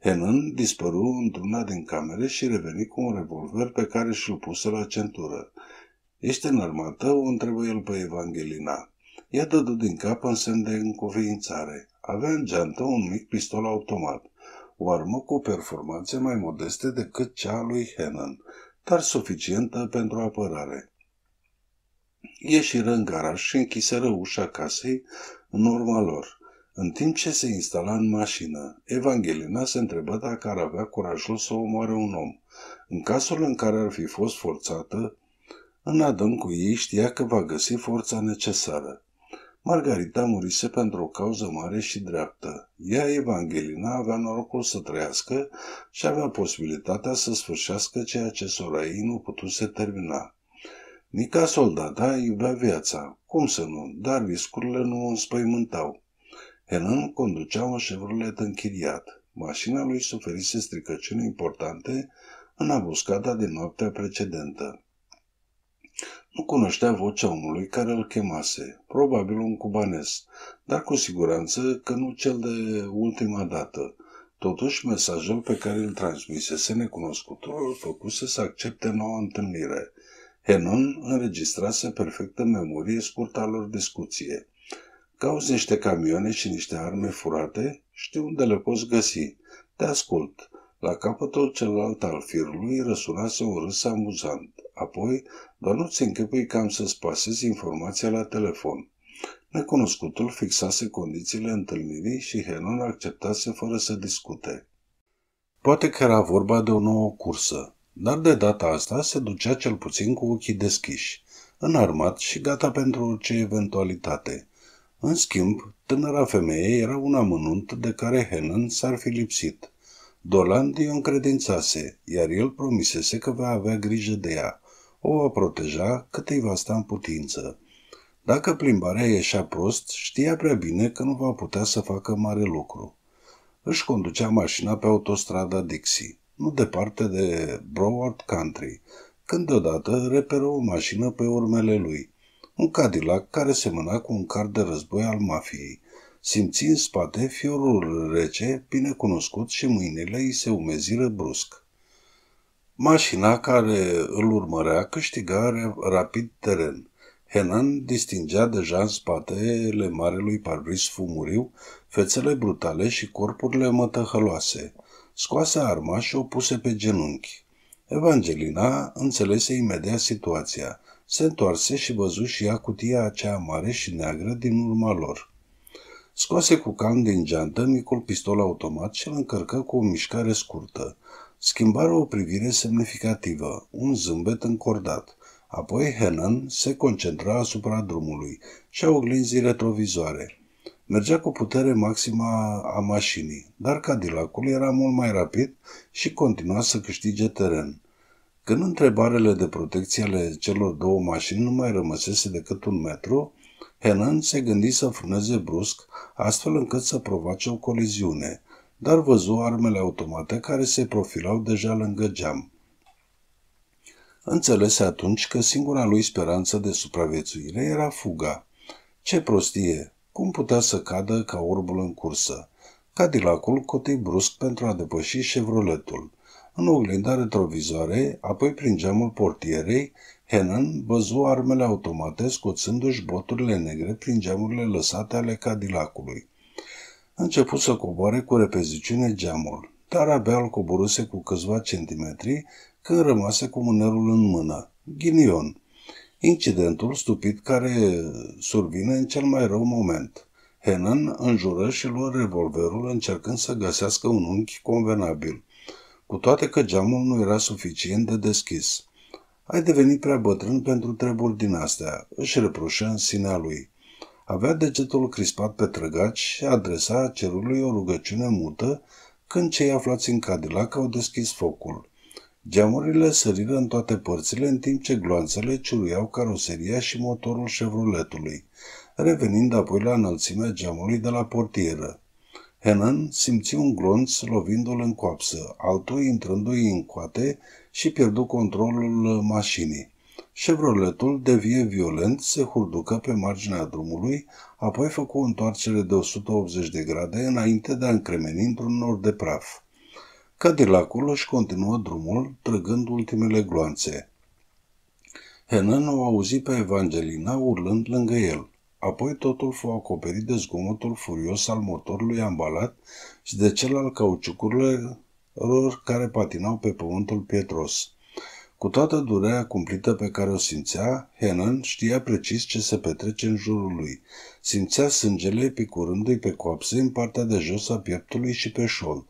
Henan dispăru într-una din camere și reveni cu un revolver pe care și-l puse la centură. Ești în armată? O întrebă el pe Evangelina. Ea dădu din cap în semn de încuviințare. Avea în geantă un mic pistol automat o armă cu performanțe mai modeste decât cea a lui Henan, dar suficientă pentru apărare. Ieșiră în garaj și închiseră ușa casei în urma lor. În timp ce se instala în mașină, Evangelina se întrebă dacă ar avea curajul să omoare un om. În cazul în care ar fi fost forțată, în adâncul ei știa că va găsi forța necesară. Margarita murise pentru o cauză mare și dreaptă. Ea, Evangelina, avea norocul să trăiască și avea posibilitatea să sfârșească ceea ce sora ei nu putuse termina. Nica soldata iubea viața, cum să nu, dar riscurile nu o înspăimântau. Helen conducea un Chevrolet închiriat. Mașina lui suferise stricăciuni importante în abuscada din noaptea precedentă. Nu cunoștea vocea omului care îl chemase, probabil un cubanez, dar cu siguranță că nu cel de ultima dată. Totuși, mesajul pe care îl transmisese necunoscutul îl făcuse să accepte noua întâlnire. Henon înregistrase perfectă memorie scurta lor discuție. Cauți niște camioane și niște arme furate? Știu unde le poți găsi. Te ascult. La capătul celălalt al firului răsunase un râs amuzant. Apoi, doar nu-ți închipui că am să-ți pasezi informația la telefon. Necunoscutul fixase condițiile întâlnirii și Henon acceptase fără să discute. Poate că era vorba de o nouă cursă, dar de data asta se ducea cel puțin cu ochii deschiși, înarmat și gata pentru orice eventualitate. În schimb, tânăra femeie era un amănunt de care Henan s-ar fi lipsit. Doland o încredințase, iar el promisese că va avea grijă de ea. O va proteja cât îi va sta în putință. Dacă plimbarea ieșea prost, știa prea bine că nu va putea să facă mare lucru. Își conducea mașina pe autostrada Dixie, nu departe de Broward Country, când deodată reperă o mașină pe urmele lui. Un Cadillac care semăna cu un car de război al mafiei. Simți în spate fiorul rece, bine cunoscut și mâinile îi se umeziră brusc. Mașina care îl urmărea câștiga rapid teren. Henan distingea deja în spatele marelui parbris fumuriu fețele brutale și corpurile mătăhăloase. Scoase arma și o puse pe genunchi. Evangelina înțelese imediat situația. Se întoarse și văzu și ea cutia aceea mare și neagră din urma lor. Scoase cu calm din geantă micul pistol automat și îl încărcă cu o mișcare scurtă. Schimbară o privire semnificativă, un zâmbet încordat. Apoi Henan se concentra asupra drumului și a oglinzii retrovizoare. Mergea cu putere maximă a mașinii, dar Cadillacul era mult mai rapid și continua să câștige teren. Când întrebarele de protecție ale celor două mașini nu mai rămăsese decât un metru, Henan se gândi să frâneze brusc, astfel încât să provoace o coliziune, dar văzu armele automate care se profilau deja lângă geam. Înțelese atunci că singura lui speranță de supraviețuire era fuga. Ce prostie! Cum putea să cadă ca orbul în cursă? Cadillacul cotei brusc pentru a depăși Chevroletul. În oglinda retrovizoare, apoi prin geamul portierei, Henan văzu armele automate scoțându-și boturile negre prin geamurile lăsate ale Cadillacului. Început să coboare cu repeziciune geamul, dar abia îl coboruse cu câțiva centimetri când rămase cu mânerul în mână. Ghinion. Incidentul stupid care survine în cel mai rău moment. Henan înjură și luă revolverul încercând să găsească un unchi convenabil cu toate că geamul nu era suficient de deschis. Ai devenit prea bătrân pentru treburi din astea, își reproșă în sinea lui. Avea degetul crispat pe trăgaci și adresa cerului o rugăciune mută când cei aflați în Cadillac au deschis focul. Geamurile săriră în toate părțile în timp ce gloanțele ciuruiau caroseria și motorul Chevroletului, revenind apoi la înălțimea geamului de la portieră. Henan simți un glonț lovindu-l în coapsă, altul intrându-i în coate și pierdu controlul mașinii. Chevroletul devie violent, se hurducă pe marginea drumului, apoi făcu o întoarcere de 180 de grade înainte de a încremeni într-un nor de praf. Cadillacul își continuă drumul, trăgând ultimele gloanțe. Henan o auzi pe Evangelina urlând lângă el. Apoi totul fu acoperit de zgomotul furios al motorului ambalat și de cel al cauciucurilor care patinau pe pământul pietros. Cu toată durerea cumplită pe care o simțea, Henan știa precis ce se petrece în jurul lui. Simțea sângele picurându-i pe coapse în partea de jos a pieptului și pe șold.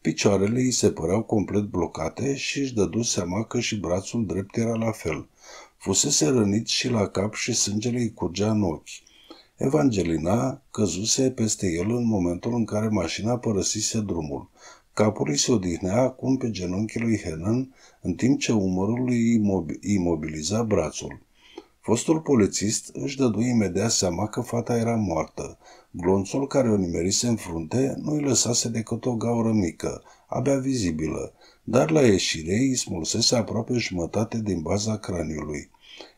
Picioarele îi se păreau complet blocate și își dădu seama că și brațul drept era la fel. Fusese rănit și la cap și sângele îi curgea în ochi. Evangelina căzuse peste el în momentul în care mașina părăsise drumul. Capul îi se odihnea acum pe genunchii lui Henan, în timp ce umărul îi imobiliza brațul. Fostul polițist își dădu imediat seama că fata era moartă. Glonțul care o nimerise în frunte nu îi lăsase decât o gaură mică, abia vizibilă, dar la ieșire îi smulsese aproape jumătate din baza craniului.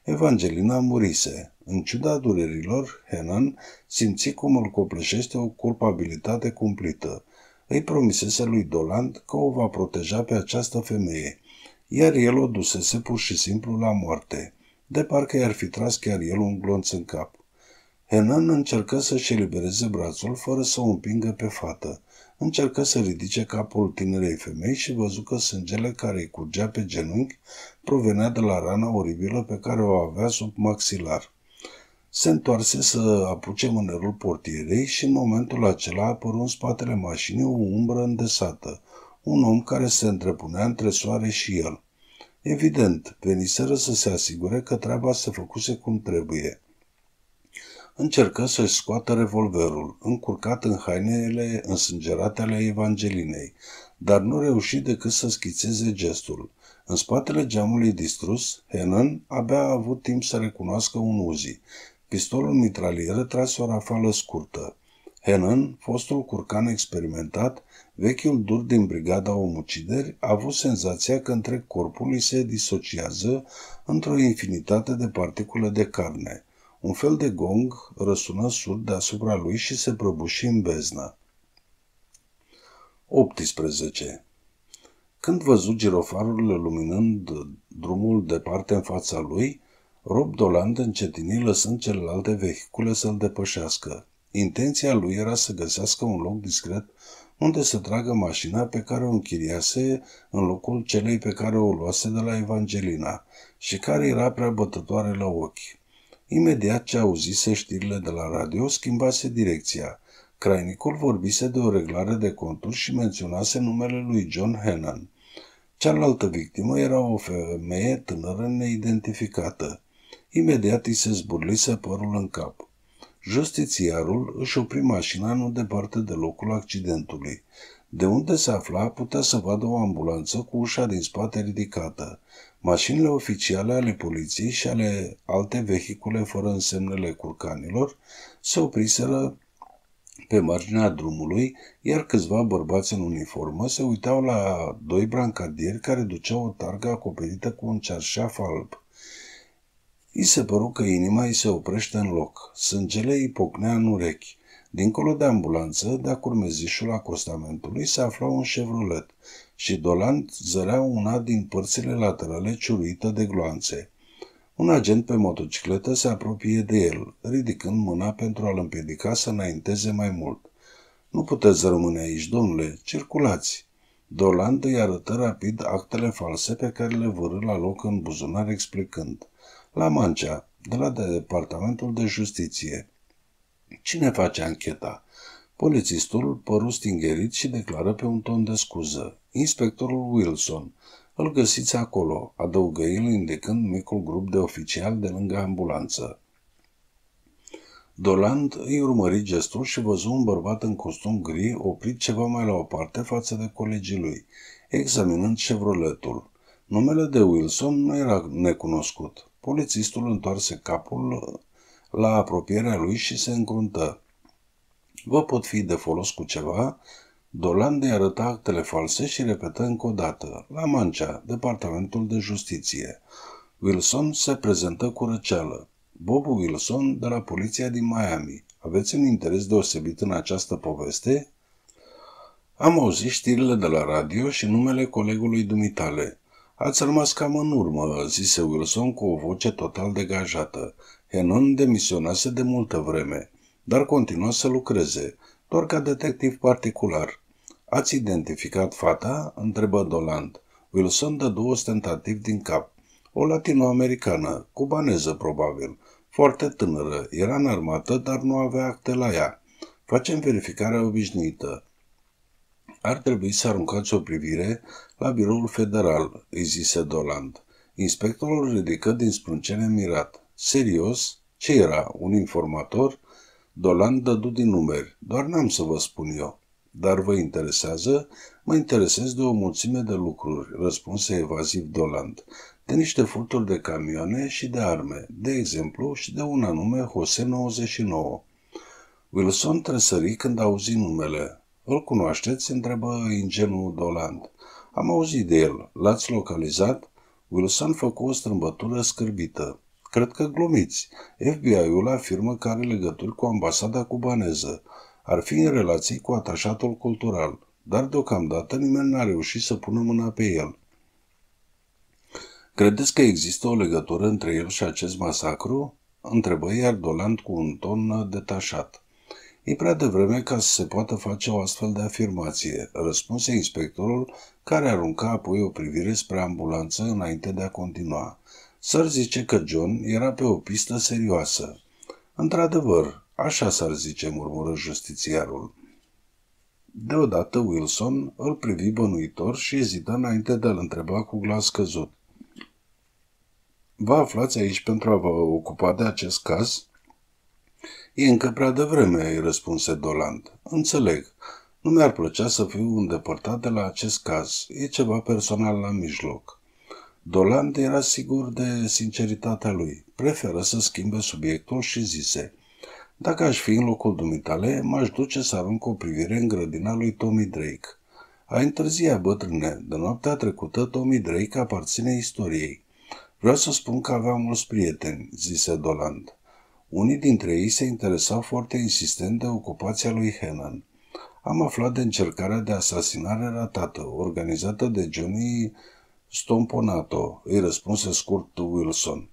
Evangelina murise. În ciuda durerilor, Henan simți cum îl copleșește o culpabilitate cumplită. Îi promisese lui Doland că o va proteja pe această femeie, iar el o dusese pur și simplu la moarte, de parcă i-ar fi tras chiar el un glonț în cap. Henan încercă să-și elibereze brațul fără să o împingă pe fată. Încercă să ridice capul tinerei femei și văzu că sângele care îi curgea pe genunchi provenea de la rana oribilă pe care o avea sub maxilar. Se întoarse să apuce mânerul portierei și în momentul acela apăru în spatele mașinii o umbră îndesată, un om care se întrepunea între soare și el. Evident, veniseră să se asigure că treaba se făcuse cum trebuie. Încercă să-și scoată revolverul, încurcat în hainele însângerate ale Evangelinei, dar nu reuși decât să schițeze gestul. În spatele geamului distrus, Henan abia a avut timp să recunoască un Uzi. Pistolul mitralieră trase o rafală scurtă. Henan, fostul curcan experimentat, vechiul dur din brigada omucideri, a avut senzația că întreg corpul îi se disociază într-o infinitate de particule de carne. Un fel de gong răsună surd deasupra lui și se prăbuși în beznă. 18. Când văzut girofarurile luminând drumul departe în fața lui, Rob Doland încetini lăsând celelalte vehicule să-l depășească. Intenția lui era să găsească un loc discret unde să tragă mașina pe care o închiriase în locul celei pe care o luase de la Evangelina și care era prea bătătoare la ochi. Imediat ce auzise știrile de la radio, schimbase direcția. Crainicul vorbise de o reglare de conturi și menționase numele lui John Hannan. Cealaltă victimă era o femeie tânără neidentificată. Imediat îi se zburlise părul în cap. Justițiarul își opri mașina nu departe de locul accidentului. De unde se afla, putea să vadă o ambulanță cu ușa din spate ridicată. Mașinile oficiale ale poliției și ale alte vehicule fără însemnele curcanilor se opriseră pe marginea drumului, iar câțiva bărbați în uniformă se uitau la doi brancadieri care duceau o targă acoperită cu un cearșaf alb. I se păru că inima îi se oprește în loc. Sângele îi pocnea în urechi. Dincolo de ambulanță, de-a curmezișul acostamentului, se afla un Chevrolet și Dolan zărea una din părțile laterale ciuruită de gloanțe. Un agent pe motocicletă se apropie de el, ridicând mâna pentru a-l împiedica să înainteze mai mult. Nu puteți rămâne aici, domnule, circulați. Dolan îi arătă rapid actele false pe care le vărâ la loc în buzunar explicând. La Mancea, de la Departamentul de Justiție. Cine face ancheta? Polițistul păru stingerit și declară pe un ton de scuză. Inspectorul Wilson. Îl găsiți acolo, adăugă el indicând micul grup de oficiali de lângă ambulanță. Doland îi urmări gestul și văzu un bărbat în costum gri oprit ceva mai la o parte față de colegii lui, examinând Chevroletul. Numele de Wilson nu era necunoscut. Polițistul întoarse capul la apropierea lui și se încruntă. Vă pot fi de folos cu ceva? Dolan de arăta actele false și repetă încă o dată. La Mancea, Departamentul de Justiție. Wilson se prezentă cu răceală. Bob Wilson de la poliția din Miami. Aveți un interes deosebit în această poveste? Am auzit știrile de la radio și numele colegului dumitale. Ați rămas cam în urmă, zise Wilson cu o voce total degajată. Henon demisionase de multă vreme, dar continua să lucreze, doar ca detectiv particular. Ați identificat fata? întrebă Doland. Wilson dădu ostentativ din cap. O latinoamericană, cubaneză probabil, foarte tânără, era în armată, dar nu avea acte la ea. Facem verificarea obișnuită. Ar trebui să aruncați o privire la biroul federal, îi zise Doland. Inspectorul ridică din sprâncene mirat. Serios? Ce era? Un informator? Dolan dădu din numeri. Doar n-am să vă spun eu. Dar vă interesează? Mă interesez de o mulțime de lucruri, răspunse evaziv Doland. de niște furturi de camioane și de arme, de exemplu și de un anume Jose 99. Wilson tresări când auzi numele. Îl cunoașteți? întrebă ingenul Doland. Am auzit de el. L-ați localizat? Wilson făcu o strâmbătură scârbită. Cred că glumiți. FBI-ul afirmă că are legături cu ambasada cubaneză. Ar fi în relații cu atașatul cultural, dar deocamdată nimeni n-a reușit să pună mâna pe el. Credeți că există o legătură între el și acest masacru? Întrebă iar Doland cu un ton detașat. E prea devreme ca să se poată face o astfel de afirmație, răspunse inspectorul, care arunca apoi o privire spre ambulanță înainte de a continua. S-ar zice că John era pe o pistă serioasă. Într-adevăr, așa s-ar zice, murmură justițiarul. Deodată Wilson îl privi bănuitor și ezită înainte de a-l întreba cu glas căzut. Vă aflați aici pentru a vă ocupa de acest caz? E încă prea devreme, îi răspunse Doland. Înțeleg. Nu mi-ar plăcea să fiu îndepărtat de la acest caz. E ceva personal la mijloc. Doland era sigur de sinceritatea lui. Preferă să schimbe subiectul și zise Dacă aș fi în locul dumitale, m-aș duce să arunc o privire în grădina lui Tommy Drake. A întârziat, bătrâne. De noaptea trecută, Tommy Drake aparține istoriei. Vreau să spun că avea mulți prieteni, zise Doland. Unii dintre ei se interesau foarte insistent de ocupația lui Henan. Am aflat de încercarea de asasinare ratată, organizată de Johnny Stomponato, îi răspunse scurt Wilson.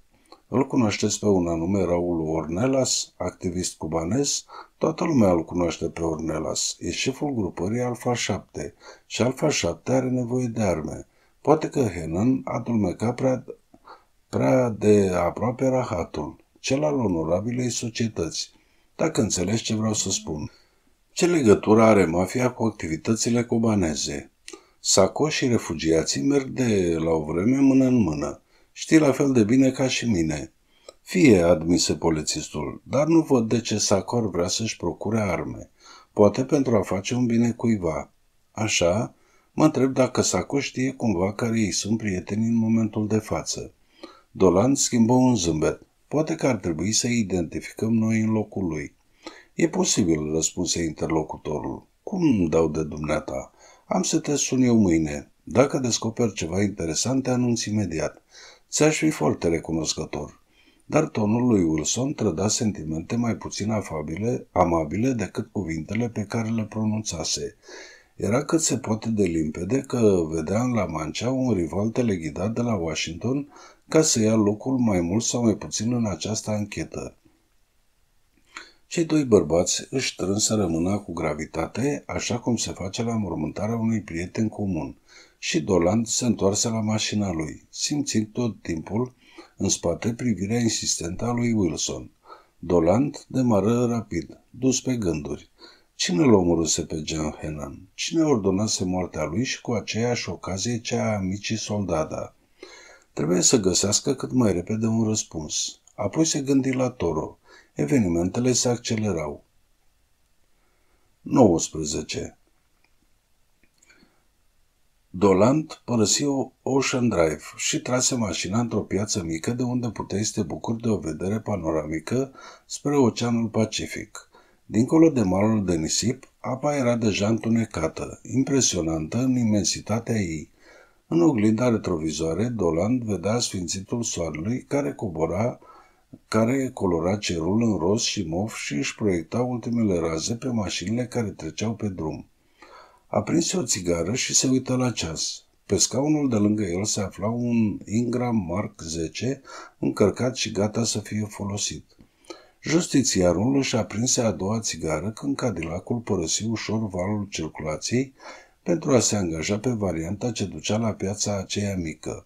Îl cunoașteți pe un anume Raul Ornelas, activist cubanez? Toată lumea îl cunoaște pe Ornelas. E șeful grupării Alfa 7 și Alfa 7 are nevoie de arme. Poate că Henan a dulmecat prea, prea de aproape rahatul cel al onorabilei societăți, dacă înțelegi ce vreau să spun. Ce legătură are mafia cu activitățile cubaneze? Saco și refugiații merg de la o vreme mână în mână. Știi la fel de bine ca și mine. Fie, admise polițistul, dar nu văd de ce Sacor vrea să-și procure arme. Poate pentru a face un bine cuiva. Așa, mă întreb dacă Saco știe cumva care ei sunt prieteni în momentul de față. Dolan schimbă un zâmbet. Poate că ar trebui să identificăm noi în locul lui. E posibil, răspunse interlocutorul. Cum îmi dau de dumneata? Am să te sun eu mâine. Dacă descoper ceva interesant, te anunț imediat. Ți-aș fi foarte recunoscător. Dar tonul lui Wilson trăda sentimente mai puțin afabile, amabile decât cuvintele pe care le pronunțase. Era cât se poate de limpede că vedea în La Mancea un rival teleghidat de la Washington ca să ia locul mai mult sau mai puțin în această anchetă. Cei doi bărbați își trânseră rămâna cu gravitate, așa cum se face la mormântarea unui prieten comun, și Doland se întoarse la mașina lui, simțind tot timpul în spate privirea insistentă a lui Wilson. Doland demară rapid, dus pe gânduri. Cine l omorâse pe Jean Henan? Cine ordonase moartea lui și cu aceeași ocazie cea a micii soldada? Trebuie să găsească cât mai repede un răspuns. Apoi se gândi la Toro. Evenimentele se accelerau. 19. Dolant părăsi Ocean Drive și trase mașina într-o piață mică de unde puteai să te bucuri de o vedere panoramică spre Oceanul Pacific. Dincolo de malul de nisip, apa era deja întunecată, impresionantă în imensitatea ei. În oglinda retrovizoare, Doland vedea sfințitul soarelui care cobora, care colora cerul în roz și mov și își proiecta ultimele raze pe mașinile care treceau pe drum. Aprinse o țigară și se uită la ceas. Pe scaunul de lângă el se afla un Ingram Mark 10 încărcat și gata să fie folosit. Justițiarul își aprinse a doua țigară când Cadillacul părăsi ușor valul circulației pentru a se angaja pe varianta ce ducea la piața aceea mică.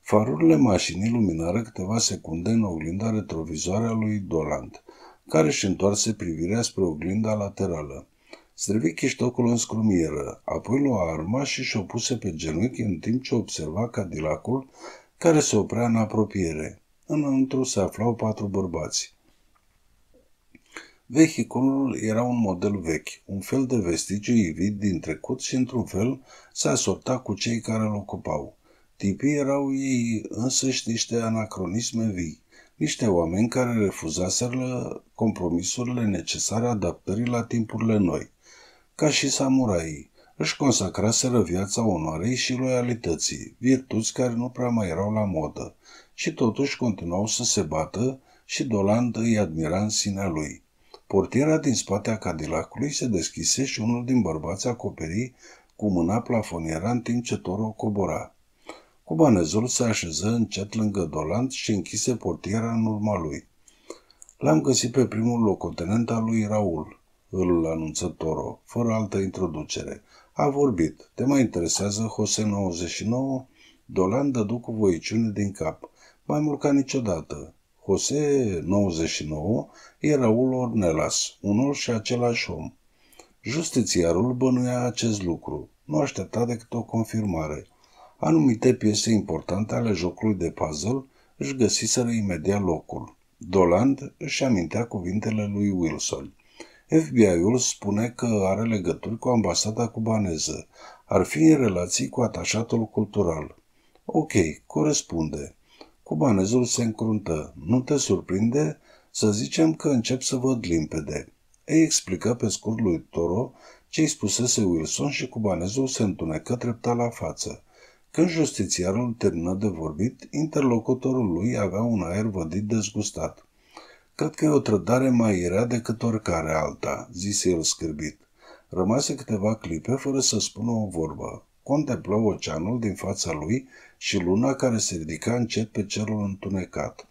Farurile mașinii luminară câteva secunde în oglinda retrovizoare a lui Doland, care își întoarse privirea spre oglinda laterală. Strivi chiștocul în scrumieră, apoi lua arma și și-o puse pe genunchi în timp ce observa cadilacul care se oprea în apropiere. Înăuntru se aflau patru bărbați. Vehiculul era un model vechi, un fel de vestigiu ivit din trecut și, într-un fel, se asorta cu cei care îl ocupau. Tipii erau ei însăși niște anacronisme vii, niște oameni care refuzaseră compromisurile necesare adaptării la timpurile noi. Ca și samuraii, își consacraseră viața onoarei și loialității, virtuți care nu prea mai erau la modă, și totuși continuau să se bată și Doland îi admira în sinea lui. Portiera din spatea Cadillacului se deschise și unul din bărbați acoperi cu mâna plafoniera în timp ce Toro cobora. Cubanezul se așeză încet lângă Doland și închise portiera în urma lui. L-am găsit pe primul locotenent al lui Raul, îl anunță Toro, fără altă introducere. A vorbit. Te mai interesează Jose 99? Doland dădu cu voiciune din cap. Mai mult ca niciodată. Jose 99 e Raul Ornelas, unul și același om. Justițiarul bănuia acest lucru. Nu aștepta decât o confirmare. Anumite piese importante ale jocului de puzzle își găsiseră imediat locul. Doland își amintea cuvintele lui Wilson. FBI-ul spune că are legături cu ambasada cubaneză. Ar fi în relații cu atașatul cultural. Ok, corespunde. Cubanezul se încruntă. Nu te surprinde? Să zicem că încep să văd limpede. Ei explică pe scurt lui Toro ce-i spusese Wilson și cubanezul se întunecă treptat la față. Când justițiarul termină de vorbit, interlocutorul lui avea un aer vădit dezgustat. Cred că e o trădare mai rea decât oricare alta, zise el scârbit. Rămase câteva clipe fără să spună o vorbă. Contemplă oceanul din fața lui și luna care se ridica încet pe cerul întunecat.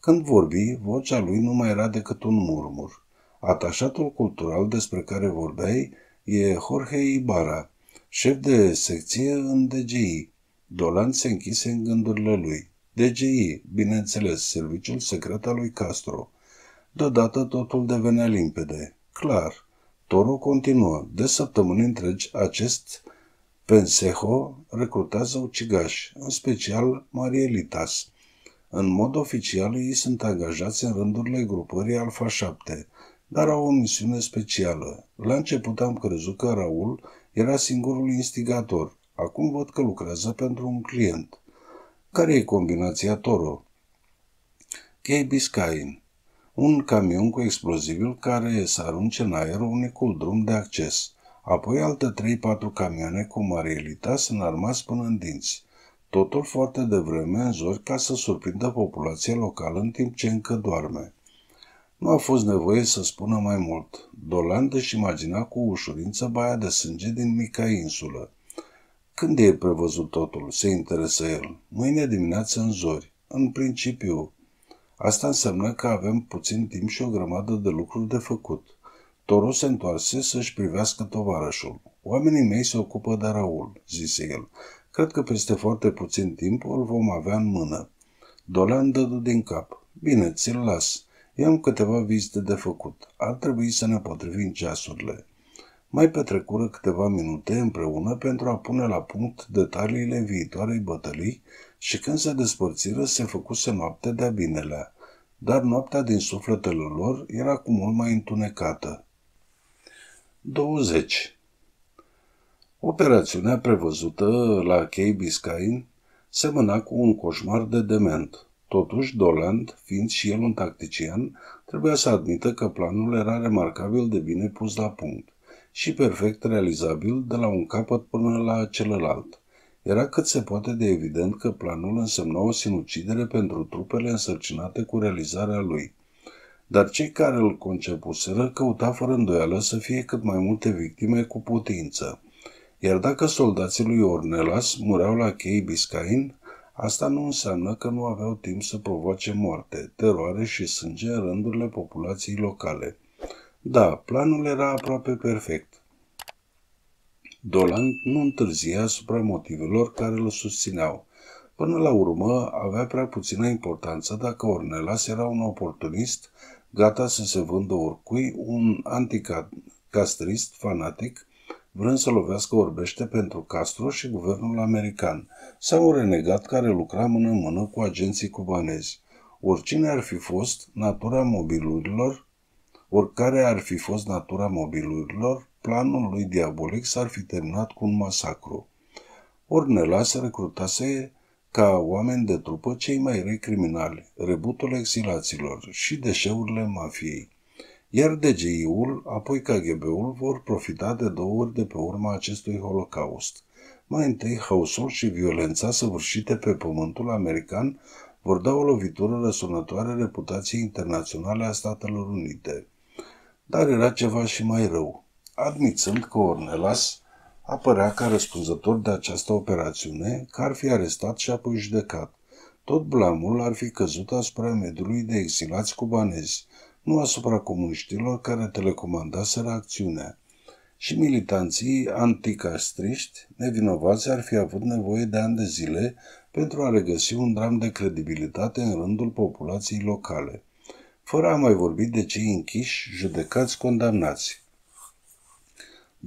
Când vorbi, vocea lui nu mai era decât un murmur. Atașatul cultural despre care vorbeai e Jorge Ibarra, șef de secție în DGI. Dolan se închise în gândurile lui. DGI, bineînțeles, serviciul secret al lui Castro. Deodată totul devenea limpede. Clar. Toro continuă. De săptămâni întregi, acest Pensejo recrutează ucigași, în special Marielitas. În mod oficial, ei sunt angajați în rândurile grupării Alfa 7, dar au o misiune specială. La început am crezut că Raul era singurul instigator. Acum văd că lucrează pentru un client. Care e combinația Toro? Kay Biscayne un camion cu explozibil care să arunce în aer unicul drum de acces, apoi alte 3-4 camioane cu mare elitas înarmați până în dinți. Totul foarte devreme în zori ca să surprindă populația locală în timp ce încă doarme. Nu a fost nevoie să spună mai mult. Dolan își imagina cu ușurință baia de sânge din mica insulă. Când e prevăzut totul? Se interesă el. Mâine dimineață în zori. În principiu, Asta înseamnă că avem puțin timp și o grămadă de lucruri de făcut. Toru se întoarse să-și privească tovarășul. Oamenii mei se ocupă de Raul, zise el. Cred că peste foarte puțin timp îl vom avea în mână. Dolan dădu din cap. Bine, ți-l las. Eu am câteva vizite de făcut. Ar trebui să ne potrivim ceasurile. Mai petrecură câteva minute împreună pentru a pune la punct detaliile viitoarei bătălii și când se despărțiră se făcuse noapte de-a binelea, dar noaptea din sufletele lor era cu mult mai întunecată. 20. Operațiunea prevăzută la Key Biscayne semăna cu un coșmar de dement. Totuși, Doland, fiind și el un tactician, trebuia să admită că planul era remarcabil de bine pus la punct și perfect realizabil de la un capăt până la celălalt. Era cât se poate de evident că planul însemna o sinucidere pentru trupele însărcinate cu realizarea lui. Dar cei care îl concepuseră căuta fără îndoială să fie cât mai multe victime cu putință. Iar dacă soldații lui Ornelas mureau la chei Biscain, asta nu înseamnă că nu aveau timp să provoace moarte, teroare și sânge în rândurile populației locale. Da, planul era aproape perfect. Dolan nu întârzia asupra motivelor care îl susțineau. Până la urmă, avea prea puțină importanță dacă Ornelas era un oportunist gata să se vândă oricui, un anticastrist fanatic, vrând să lovească orbește pentru Castro și guvernul american, sau un renegat care lucra mână-mână cu agenții cubanezi. Oricine ar fi fost, natura mobilurilor, oricare ar fi fost natura mobilurilor, planul lui diabolic s-ar fi terminat cu un masacru. Ornela se recrutase ca oameni de trupă cei mai rei criminali, rebutul exilaților și deșeurile mafiei. Iar DGI-ul, apoi KGB-ul, vor profita de două ori de pe urma acestui holocaust. Mai întâi, haosul și violența săvârșite pe pământul american vor da o lovitură răsunătoare reputației internaționale a Statelor Unite. Dar era ceva și mai rău. Admițând că Ornelas apărea ca răspunzător de această operațiune, că ar fi arestat și apoi judecat. Tot blamul ar fi căzut asupra mediului de exilați cubanezi, nu asupra comuniștilor care telecomandaseră acțiunea. Și militanții anticastriști nevinovați ar fi avut nevoie de ani de zile pentru a regăsi un dram de credibilitate în rândul populației locale, fără a mai vorbi de cei închiși, judecați, condamnați.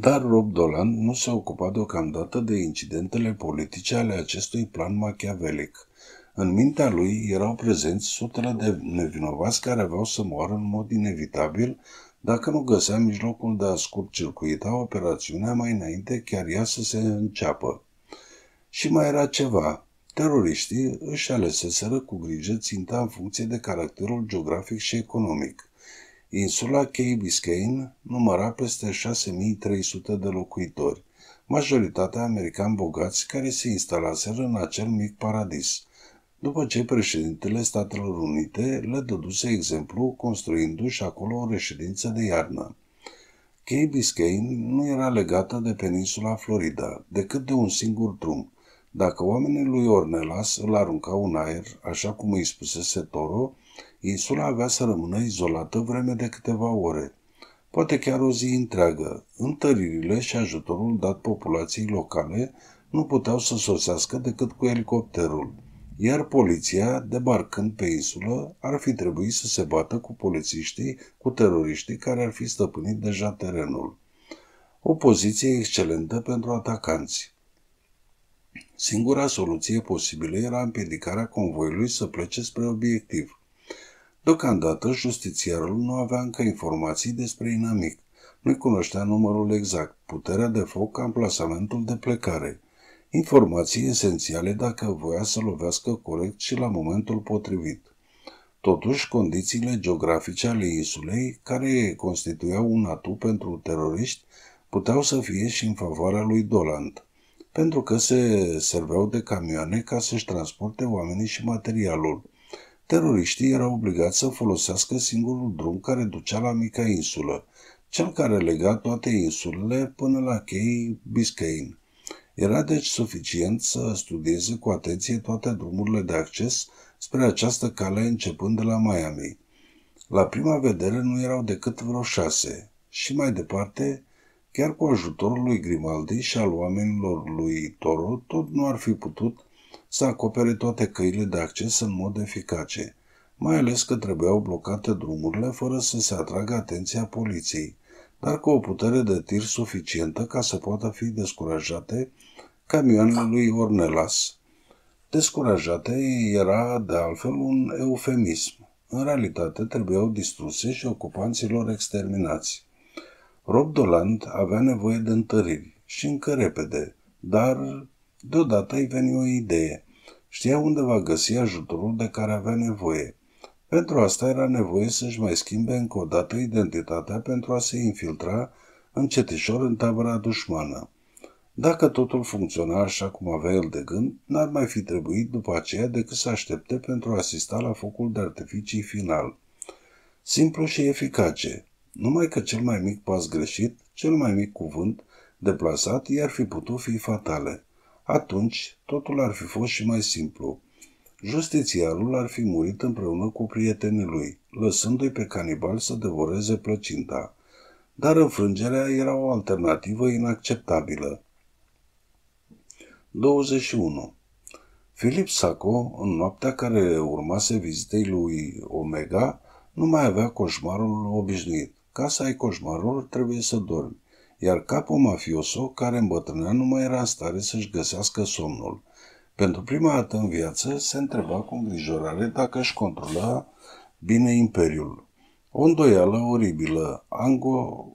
Dar Rob Dolan nu s-a ocupat deocamdată de incidentele politice ale acestui plan machiavelic. În mintea lui erau prezenți sutele de nevinovați care aveau să moară în mod inevitabil dacă nu găsea mijlocul de a scurt-circuita operațiunea mai înainte chiar ea să se înceapă. Și mai era ceva. Teroriștii își aleseseră cu grijă ținta în funcție de caracterul geografic și economic. Insula Key Biscayne număra peste 6300 de locuitori, majoritatea americani bogați care se instalaseră în acel mic paradis, după ce președintele Statelor Unite le dăduse exemplu construindu-și acolo o reședință de iarnă. Key Biscayne nu era legată de peninsula Florida, decât de un singur drum. Dacă oamenii lui Ornelas îl aruncau în aer, așa cum îi spusese Toro, insula avea să rămână izolată vreme de câteva ore, poate chiar o zi întreagă. Întăririle și ajutorul dat populației locale nu puteau să sosească decât cu elicopterul, iar poliția, debarcând pe insulă, ar fi trebuit să se bată cu polițiștii, cu teroriștii care ar fi stăpânit deja terenul. O poziție excelentă pentru atacanți. Singura soluție posibilă era împiedicarea convoiului să plece spre obiectiv. Deocamdată, justițiarul nu avea încă informații despre inamic. Nu cunoștea numărul exact, puterea de foc, amplasamentul de plecare. Informații esențiale dacă voia să lovească corect și la momentul potrivit. Totuși, condițiile geografice ale insulei, care constituiau un atu pentru teroriști, puteau să fie și în favoarea lui Doland, pentru că se serveau de camioane ca să-și transporte oamenii și materialul. Teroriștii erau obligați să folosească singurul drum care ducea la mica insulă, cel care lega toate insulele până la chei Biscayne. Era deci suficient să studieze cu atenție toate drumurile de acces spre această cale începând de la Miami. La prima vedere nu erau decât vreo șase și mai departe, chiar cu ajutorul lui Grimaldi și al oamenilor lui Toro, tot nu ar fi putut să acopere toate căile de acces în mod eficace, mai ales că trebuiau blocate drumurile fără să se atragă atenția poliției, dar cu o putere de tir suficientă ca să poată fi descurajate camioanele lui Ornelas. Descurajate era, de altfel, un eufemism. În realitate, trebuiau distruse și ocupanților exterminați. Rob Doland avea nevoie de întăriri și încă repede, dar Deodată îi veni o idee. Știa unde va găsi ajutorul de care avea nevoie. Pentru asta era nevoie să-și mai schimbe încă o dată identitatea pentru a se infiltra încetișor în tabăra dușmană. Dacă totul funcționa așa cum avea el de gând, n-ar mai fi trebuit după aceea decât să aștepte pentru a asista la focul de artificii final. Simplu și eficace, numai că cel mai mic pas greșit, cel mai mic cuvânt deplasat, i-ar fi putut fi fatale. Atunci, totul ar fi fost și mai simplu. Justițiarul ar fi murit împreună cu prietenii lui, lăsându-i pe canibal să devoreze plăcinta. Dar înfrângerea era o alternativă inacceptabilă. 21. Filip Saco, în noaptea care urmase vizitei lui Omega, nu mai avea coșmarul obișnuit. Ca să ai coșmarul, trebuie să dormi iar capul mafioso, care îmbătrânea, nu mai era în stare să-și găsească somnul. Pentru prima dată în viață se întreba cu îngrijorare dacă își controla bine imperiul. O îndoială oribilă, ango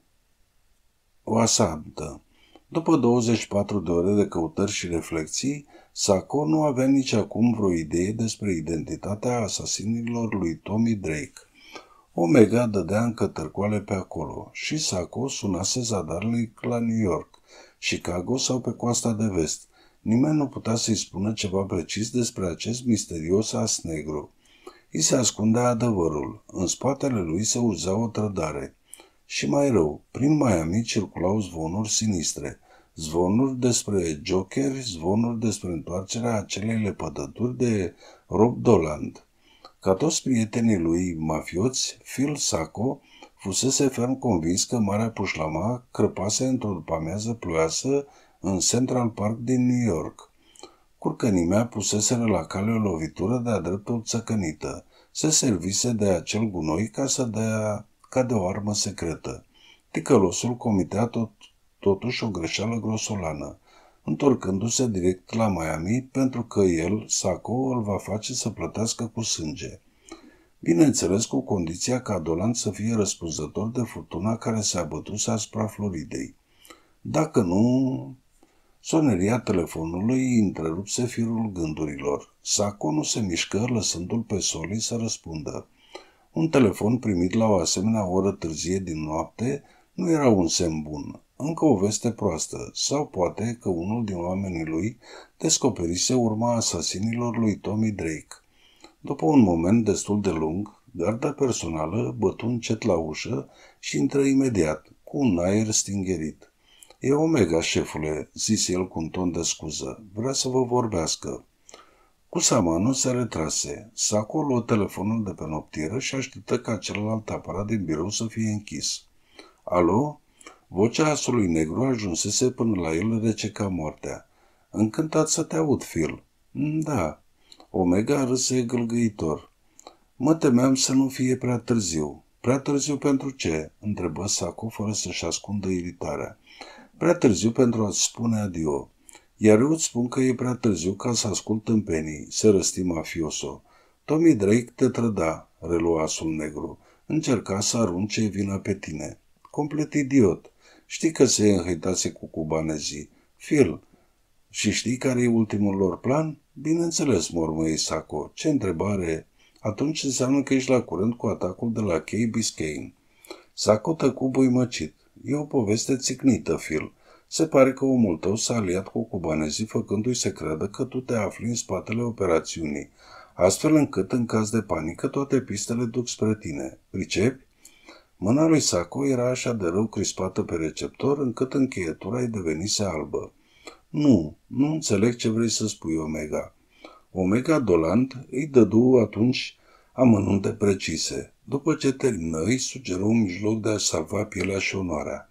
oasantă. După 24 de ore de căutări și reflexii, Sacco nu avea nici acum vreo idee despre identitatea asasinilor lui Tommy Drake. Omega dădea încă tărcoale pe acolo și Sacco sunase zadarului la New York, Chicago sau pe coasta de vest. Nimeni nu putea să-i spună ceva precis despre acest misterios as negru. I se ascundea adevărul. În spatele lui se uzea o trădare. Și mai rău, prin Miami circulau zvonuri sinistre. Zvonuri despre jokeri, zvonuri despre întoarcerea acelei lepădături de Rob Doland. Ca toți prietenii lui mafioți, Phil Sacco fusese ferm convins că Marea Pușlama crăpase într-o după-amiază ploioasă în Central Park din New York. Curcănimea puseseră la cale o lovitură de-a dreptul țăcănită. Se servise de acel gunoi ca să dea ca de o armă secretă. Ticălosul comitea tot, totuși o greșeală grosolană, întorcându-se direct la Miami pentru că el, Saco, îl va face să plătească cu sânge. Bineînțeles cu condiția ca Dolan să fie răspunzător de furtuna care se abătuse asupra Floridei. Dacă nu, soneria telefonului îi întrerupse firul gândurilor. Saco nu se mișcă, lăsându-l pe Soli să răspundă. Un telefon primit la o asemenea oră târzie din noapte nu era un semn bun, încă o veste proastă, sau poate că unul din oamenii lui descoperise urma asasinilor lui Tommy Drake. După un moment destul de lung, garda personală bătu încet la ușă și intră imediat, cu un aer stingerit. E Omega, șefule," zise el cu un ton de scuză. Vrea să vă vorbească." Cu samanul se retrase. Saco luă telefonul de pe noptieră și așteptă ca celălalt aparat din birou să fie închis. Alo? Vocea asului negru ajunsese până la el rece ca moartea. Încântat să te aud, Phil. Mm, da. Omega râse gâlgâitor. Mă temeam să nu fie prea târziu. Prea târziu pentru ce? întrebă Saco fără să-și ascundă iritarea. Prea târziu pentru a-ți spune adio. Iar eu îți spun că e prea târziu ca să ascult tâmpenii, se răsti mafioso. Tommy Drake te trăda, relua asul negru. Încerca să arunce vina pe tine. Complet idiot. Știi că se înhăitase cu cubanezii. Phil, și știi care e ultimul lor plan? Bineînțeles, mormăi Saco. Ce întrebare? Atunci înseamnă că ești la curent cu atacul de la Kay Biscayne. Saco tăcu buimăcit. E o poveste țicnită, Phil. Se pare că omul tău s-a aliat cu cubanezii făcându-i să creadă că tu te afli în spatele operațiunii, astfel încât, în caz de panică, toate pistele duc spre tine. Pricepi? Mâna lui Saco era așa de rău crispată pe receptor, încât încheietura îi devenise albă. Nu, nu înțeleg ce vrei să spui, Omega. Omega Dolant îi dădu atunci amănunte precise. După ce termină, îi sugeră un mijloc de a salva pielea și onoarea.